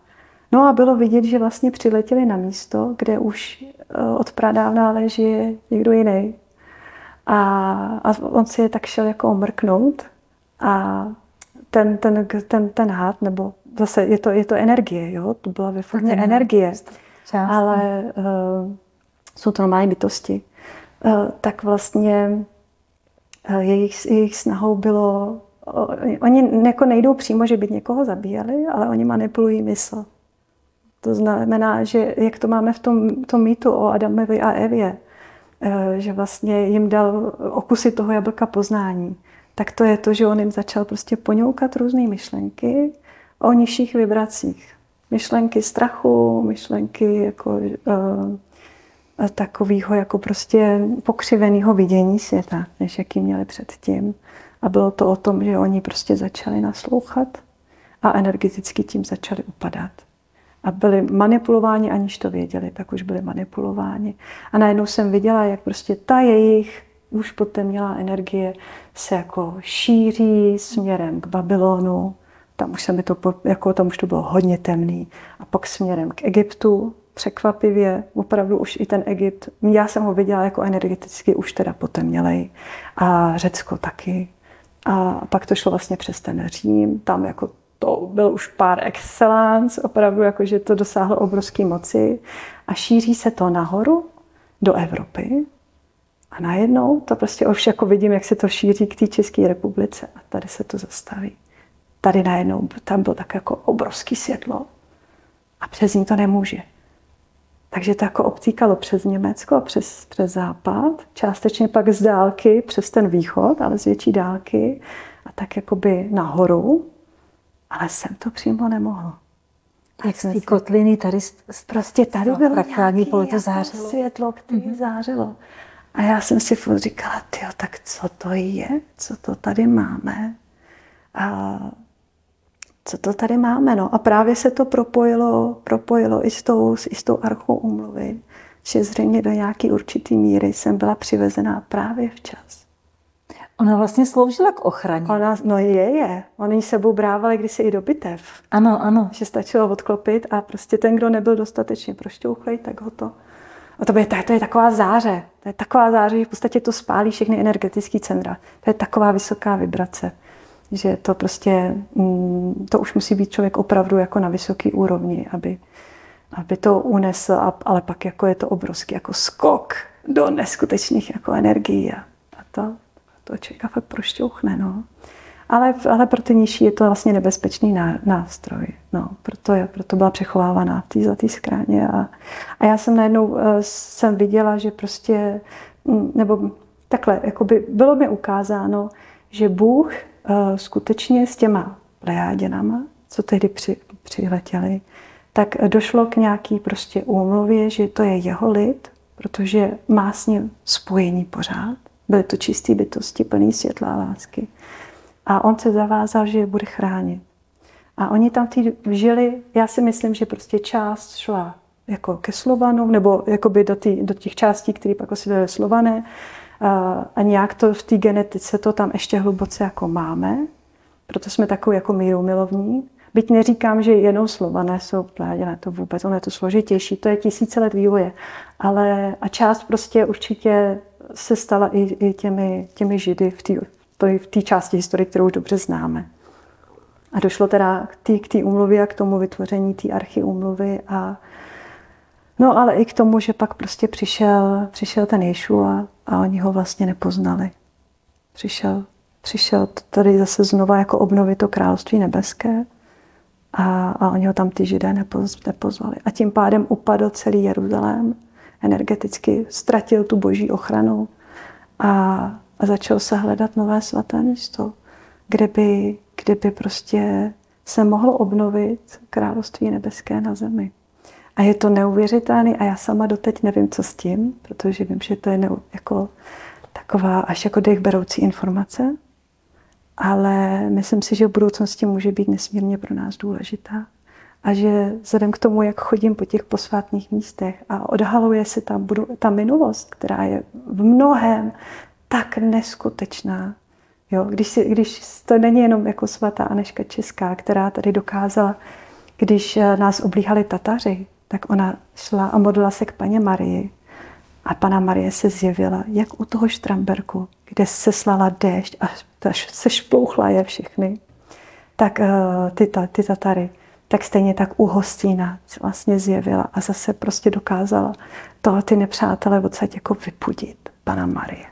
Speaker 2: No a bylo vidět, že vlastně přiletěli na místo, kde už od pradávna leží někdo jiný. A, a on si je tak šel jako omrknout a ten, ten, ten, ten had, nebo zase je to, je to energie, jo? to byla ve formě energie, Část. ale uh, jsou to normální bytosti, uh, tak vlastně uh, jejich, jejich snahou bylo, uh, oni jako nejdou přímo, že by někoho zabíjeli, ale oni manipulují mysl. To znamená, že jak to máme v tom, tom mýtu o Adamovi a Evě, eh, že vlastně jim dal okusy toho jablka poznání, tak to je to, že on jim začal prostě poňoukat různé myšlenky o nižších vibracích. Myšlenky strachu, myšlenky jako uh, takového jako prostě pokřiveného vidění světa, než jaký měli předtím. A bylo to o tom, že oni prostě začali naslouchat a energeticky tím začali upadat a byli manipulováni, aniž to věděli, tak už byli manipulováni. A najednou jsem viděla, jak prostě ta jejich už potemnělá energie se jako šíří směrem k Babylonu, tam už se mi to, jako tam už to bylo hodně temný, a pak směrem k Egyptu, překvapivě, opravdu už i ten Egypt, já jsem ho viděla jako energeticky už teda potemnělej a Řecko taky. A pak to šlo vlastně přes ten Řím, tam jako to byl už pár excellence, opravdu jako, že to dosáhlo obrovské moci. A šíří se to nahoru do Evropy. A najednou to prostě už jako vidím, jak se to šíří k té České republice. A tady se to zastaví. Tady najednou tam bylo tak jako obrovský světlo. A přes ní to nemůže. Takže to jako obtíkalo přes Německo a přes, přes západ, částečně pak z dálky přes ten východ, ale z větší dálky. A tak jakoby nahoru ale jsem to přímo nemohla.
Speaker 1: Jak z té kotliny tady
Speaker 2: prostě tady bylo nějaký to zářilo. světlo, které mm-hmm. zářilo. A já jsem si furt říkala, tyjo, tak co to je? Co to tady máme? A co to tady máme? No a právě se to propojilo, propojilo i s tou, i s tou archou umluvy, že zřejmě do nějaký určitý míry jsem byla přivezená právě včas.
Speaker 1: Ona vlastně sloužila k ochraně.
Speaker 2: Ona, no je, je. Oni sebou brávali kdysi i do bitev.
Speaker 1: Ano, ano.
Speaker 2: Že stačilo odklopit a prostě ten, kdo nebyl dostatečně prošťouchlej, tak ho to... A to, je, to je taková záře. To je taková záře, že v podstatě to spálí všechny energetické centra. To je taková vysoká vibrace, že to prostě, mm, to už musí být člověk opravdu jako na vysoký úrovni, aby, aby to unesl, ale pak jako je to obrovský jako skok do neskutečných jako energií a, a to, to člověka fakt prošťouchne. No. Ale, ale pro ty nižší je to vlastně nebezpečný nástroj. No, proto, je, proto byla přechovávaná v té zlaté skráně. A, a já jsem najednou uh, jsem viděla, že prostě, mm, nebo takhle, jakoby bylo mi ukázáno, že Bůh uh, skutečně s těma plejáděnama, co tehdy při, přiletěli, tak došlo k nějaký prostě úmluvě, že to je jeho lid, protože má s ním spojení pořád. Byly to čisté bytosti, plný světla a lásky. A on se zavázal, že je bude chránit. A oni tam tý žili, já si myslím, že prostě část šla jako ke Slovanům, nebo jakoby do, tý, do těch částí, které pak osídlili Slované. A, a nějak to v té genetice to tam ještě hluboce jako máme. Proto jsme takový jako míru milovní. Byť neříkám, že jenom Slované jsou pláděné, to vůbec, ono je to složitější, to je tisíce let vývoje. Ale a část prostě určitě se stala i, i těmi, těmi židy v té v části historie, kterou dobře známe. A došlo teda k té úmluvě a k tomu vytvoření té archy úmluvy a no ale i k tomu, že pak prostě přišel, přišel ten Ješua a oni ho vlastně nepoznali. Přišel, přišel tady zase znova jako obnovit to království nebeské a, a oni ho tam ty židé nepoz, nepozvali. A tím pádem upadl celý Jeruzalém, energeticky ztratil tu boží ochranu a, a začal se hledat nové svaté místo, kde by, kde by prostě se mohlo obnovit království nebeské na zemi. A je to neuvěřitelné a já sama doteď nevím, co s tím, protože vím, že to je neu, jako taková až jako dech beroucí informace, ale myslím si, že v budoucnosti může být nesmírně pro nás důležitá. A že vzhledem k tomu, jak chodím po těch posvátných místech a odhaluje se tam ta minulost, která je v mnohem tak neskutečná. Jo, když, si, když to není jenom jako svatá Aneška Česká, která tady dokázala, když eh, nás oblíhali Tataři, tak ona šla a modlila se k paně Marii. A pana Marie se zjevila, jak u toho Štramberku, kde se slala déšť a se šplouchla je všechny, tak uh, ty, ty Tatary, tak stejně tak u Hostína vlastně zjevila a zase prostě dokázala to ty nepřátelé odsaď jako vypudit, pana Marie.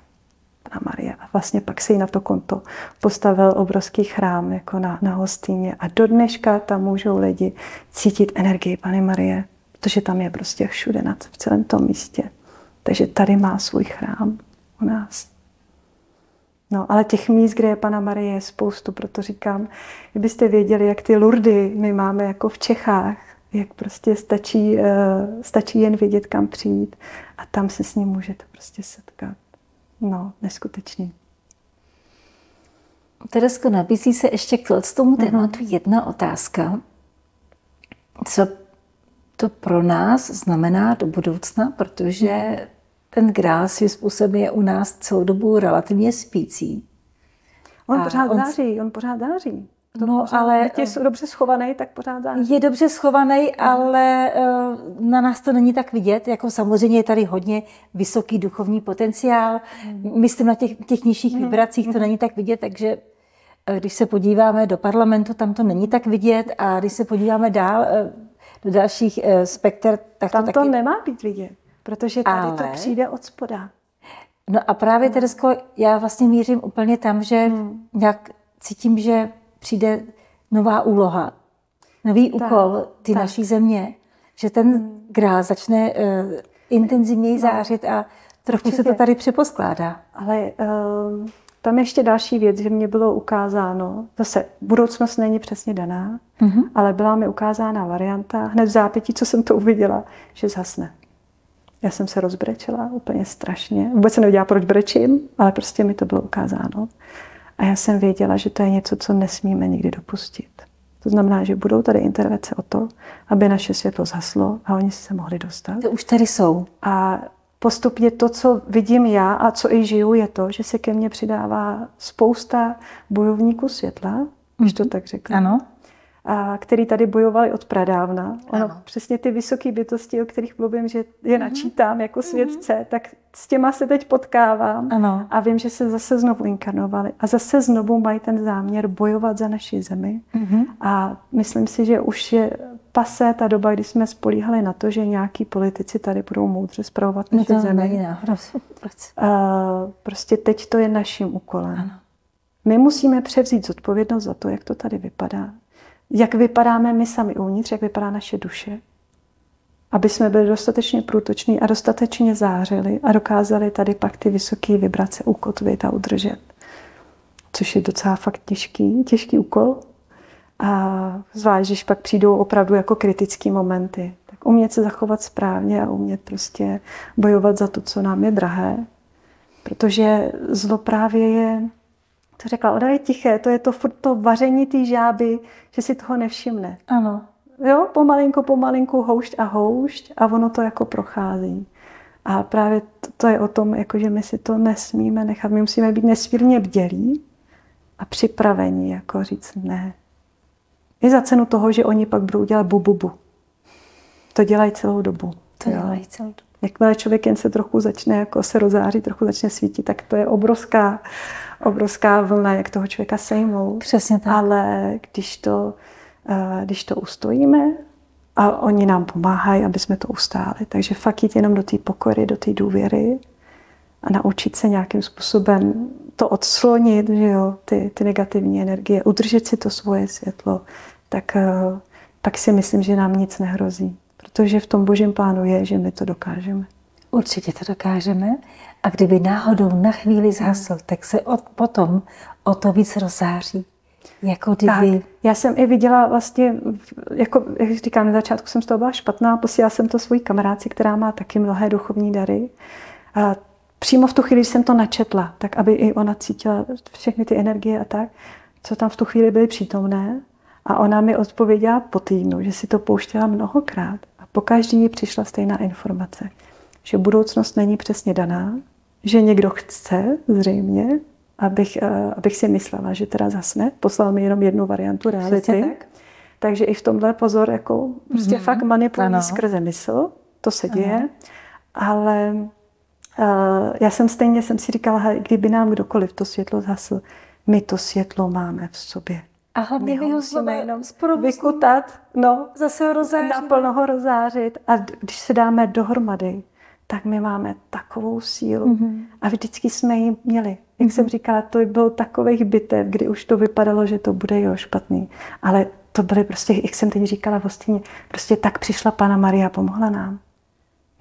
Speaker 2: Pana Marie. A vlastně pak si jí na to konto postavil obrovský chrám jako na, na hostýně. A do dneška tam můžou lidi cítit energii Pany Marie, protože tam je prostě všude nad, v celém tom místě. Takže tady má svůj chrám u nás. No, ale těch míst, kde je Pana Marie, je spoustu, proto říkám, kdybyste věděli, jak ty lurdy my máme jako v Čechách, jak prostě stačí, uh, stačí jen vědět, kam přijít a tam se s ním můžete prostě setkat. No, neskutečný.
Speaker 1: Teresko, nabízí se ještě k tomu mhm. tématu jedna otázka. Co to pro nás znamená do budoucna, protože ten grál svým způsobem je u nás celou dobu relativně spící.
Speaker 2: On A pořád on... září, on pořád září.
Speaker 1: To no, pořád, ale
Speaker 2: je dobře schovaný, tak pořád září.
Speaker 1: Je dobře schovaný, ale eh, na nás to není tak vidět. Jako samozřejmě je tady hodně vysoký duchovní potenciál. Hmm. Myslím na těch, těch nižších hmm. vibracích to není tak vidět, takže eh, když se podíváme do parlamentu, tam to není tak vidět a když se podíváme dál eh, do dalších spekter, tak
Speaker 2: tam
Speaker 1: to
Speaker 2: taky...
Speaker 1: to
Speaker 2: nemá být vidět. Protože tady Ale... to přijde od spoda.
Speaker 1: No a právě, hmm. Teresko, já vlastně mířím úplně tam, že hmm. nějak cítím, že přijde nová úloha, nový tak, úkol ty tak. naší země, že ten hmm. grál začne uh, intenzivněji no. zářit a trochu Určitě. se to tady přeposkládá.
Speaker 2: Ale uh, tam ještě další věc, že mě bylo ukázáno, zase budoucnost není přesně daná, mm-hmm. ale byla mi ukázána varianta, hned v zápětí, co jsem to uviděla, že zhasne. Já jsem se rozbrečela úplně strašně. Vůbec jsem nevěděla, proč brečím, ale prostě mi to bylo ukázáno. A já jsem věděla, že to je něco, co nesmíme nikdy dopustit. To znamená, že budou tady intervence o to, aby naše světlo zhaslo a oni se mohli dostat.
Speaker 1: To už tady jsou.
Speaker 2: A postupně to, co vidím já a co i žiju, je to, že se ke mně přidává spousta bojovníků světla, když to mhm. tak řeknu.
Speaker 1: Ano
Speaker 2: a který tady bojovali od pradávna. Ono, ano. přesně ty vysoké bytosti, o kterých mluvím, že je mhm. načítám jako mhm. svědce, tak s těma se teď potkávám
Speaker 1: ano.
Speaker 2: a vím, že se zase znovu inkarnovali a zase znovu mají ten záměr bojovat za naši zemi. Mm-hmm. A myslím si, že už je pasé ta doba, kdy jsme spolíhali na to, že nějaký politici tady budou moudře zpravovat naši no zemi.
Speaker 1: Uh,
Speaker 2: prostě teď to je naším úkolem. Ano. My musíme převzít zodpovědnost za to, jak to tady vypadá. Jak vypadáme my sami uvnitř, jak vypadá naše duše. Aby jsme byli dostatečně průtoční a dostatečně zářili a dokázali tady pak ty vysoké vibrace ukotvit a udržet. Což je docela fakt těžký, těžký úkol. A zvlášť, když pak přijdou opravdu jako kritické momenty. Tak umět se zachovat správně a umět prostě bojovat za to, co nám je drahé. Protože zlo právě je to řekla, ona je tiché, to je to furt to vaření té žáby, že si toho nevšimne.
Speaker 1: Ano.
Speaker 2: Jo, pomalinku, pomalinku, houšť a houšť a ono to jako prochází. A právě to, to je o tom, jako že my si to nesmíme nechat. My musíme být nesmírně bdělí a připravení, jako říct ne. I za cenu toho, že oni pak budou dělat bububu. To dělají celou dobu.
Speaker 1: To dělají celou dobu.
Speaker 2: Jakmile člověk jen se trochu začne jako se rozáří, trochu začne svítit, tak to je obrovská, obrovská vlna, jak toho člověka sejmou.
Speaker 1: Přesně tak.
Speaker 2: Ale když to, eh, když to ustojíme a oni nám pomáhají, aby jsme to ustáli. Takže fakt jít jenom do té pokory, do té důvěry a naučit se nějakým způsobem to odslonit, že jo, ty, ty negativní energie, udržet si to svoje světlo, tak eh, pak si myslím, že nám nic nehrozí. Protože v tom božím plánu je, že my to dokážeme.
Speaker 1: Určitě to dokážeme. A kdyby náhodou na chvíli zhasl, tak se od, potom o to víc rozáří. Jako kdyby...
Speaker 2: Tak, já jsem i viděla vlastně, jako, jak říkám, na začátku jsem z toho byla špatná, posílala jsem to svojí kamarádci, která má taky mnohé duchovní dary. A přímo v tu chvíli, jsem to načetla, tak aby i ona cítila všechny ty energie a tak, co tam v tu chvíli byly přítomné. A ona mi odpověděla po týdnu, že si to pouštěla mnohokrát. Po každý přišla stejná informace, že budoucnost není přesně daná, že někdo chce zřejmě, abych, uh, abych si myslela, že teda zasne. Poslal mi jenom jednu variantu reality. Tak. Takže i v tomhle pozor, jako prostě mm-hmm. fakt manipulují skrze mysl, to se děje, ano. ale uh, já jsem stejně jsem si říkala, hej, kdyby nám kdokoliv to světlo zhasl, my to světlo máme v sobě.
Speaker 1: A hlavně ho musíme jenom
Speaker 2: vykutat, no,
Speaker 1: zase ho rozářit.
Speaker 2: Naplno ho rozářit. A když se dáme dohromady, tak my máme takovou sílu. Mm-hmm. A vždycky jsme ji měli. Jak mm-hmm. jsem říkala, to bylo takových bitev, kdy už to vypadalo, že to bude jo špatný. Ale to byly prostě, jak jsem teď říkala v hostině, prostě tak přišla Pana Maria a pomohla nám.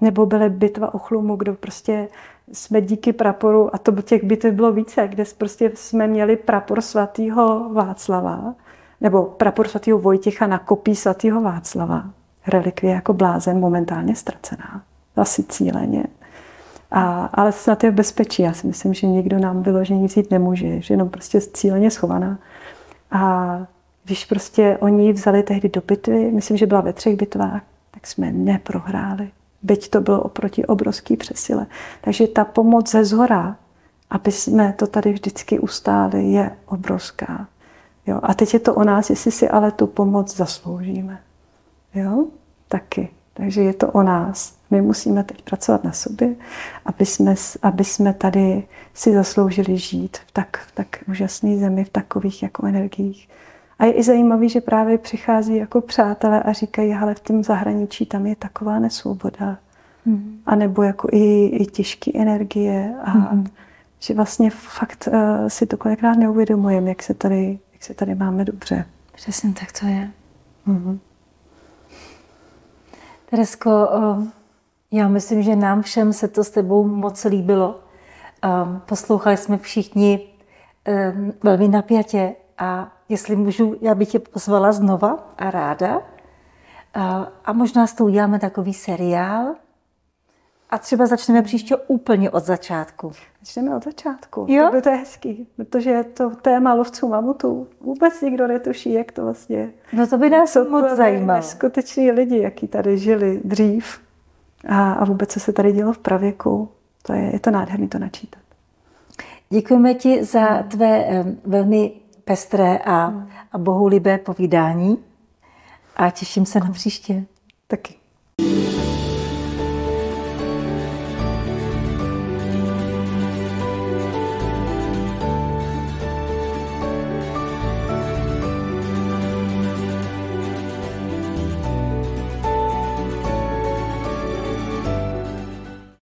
Speaker 2: Nebo byly bitva u chlumu, kdo prostě jsme díky praporu, a to těch bitev bylo více, kde prostě jsme měli prapor svatého Václava, nebo prapor svatého Vojtěcha na kopí svatého Václava. Relikvie jako blázen momentálně ztracená asi cíleně. A, ale snad je v bezpečí. Já si myslím, že nikdo nám vyloženě jít nemůže, že jenom prostě cíleně schovaná. A když prostě oni vzali tehdy do bitvy, myslím, že byla ve třech bitvách, tak jsme neprohráli. Byť to bylo oproti obrovský přesile. Takže ta pomoc ze zhora, aby jsme to tady vždycky ustáli, je obrovská. Jo? A teď je to o nás, jestli si ale tu pomoc zasloužíme. Jo? Taky. Takže je to o nás. My musíme teď pracovat na sobě, aby jsme, aby jsme tady si zasloužili žít v tak, tak úžasné zemi, v takových jako energiích. A je i zajímavé, že právě přichází jako přátelé a říkají, ale v tom zahraničí tam je taková nesvoboda. Mm. A nebo jako i, i těžké energie. A mm. že vlastně fakt uh, si to kolikrát neuvědomujeme, jak se tady, jak se tady máme dobře.
Speaker 1: Přesně tak to je. Mm. Teresko, uh já myslím, že nám všem se to s tebou moc líbilo. Poslouchali jsme všichni velmi napjatě a jestli můžu, já bych tě pozvala znova a ráda. A možná s tou uděláme takový seriál a třeba začneme příště úplně od začátku.
Speaker 2: Začneme od začátku. Jo? To, by to je hezký, protože to téma lovců mamutů vůbec nikdo netuší, jak to vlastně...
Speaker 1: No to by nás moc zajímalo.
Speaker 2: Skuteční lidi, jaký tady žili dřív, a, a vůbec, co se tady dělo v pravěku. To je, je to nádherné to načítat.
Speaker 1: Děkujeme ti za tvé velmi pestré a, a bohulibé povídání a těším se na příště.
Speaker 2: Taky.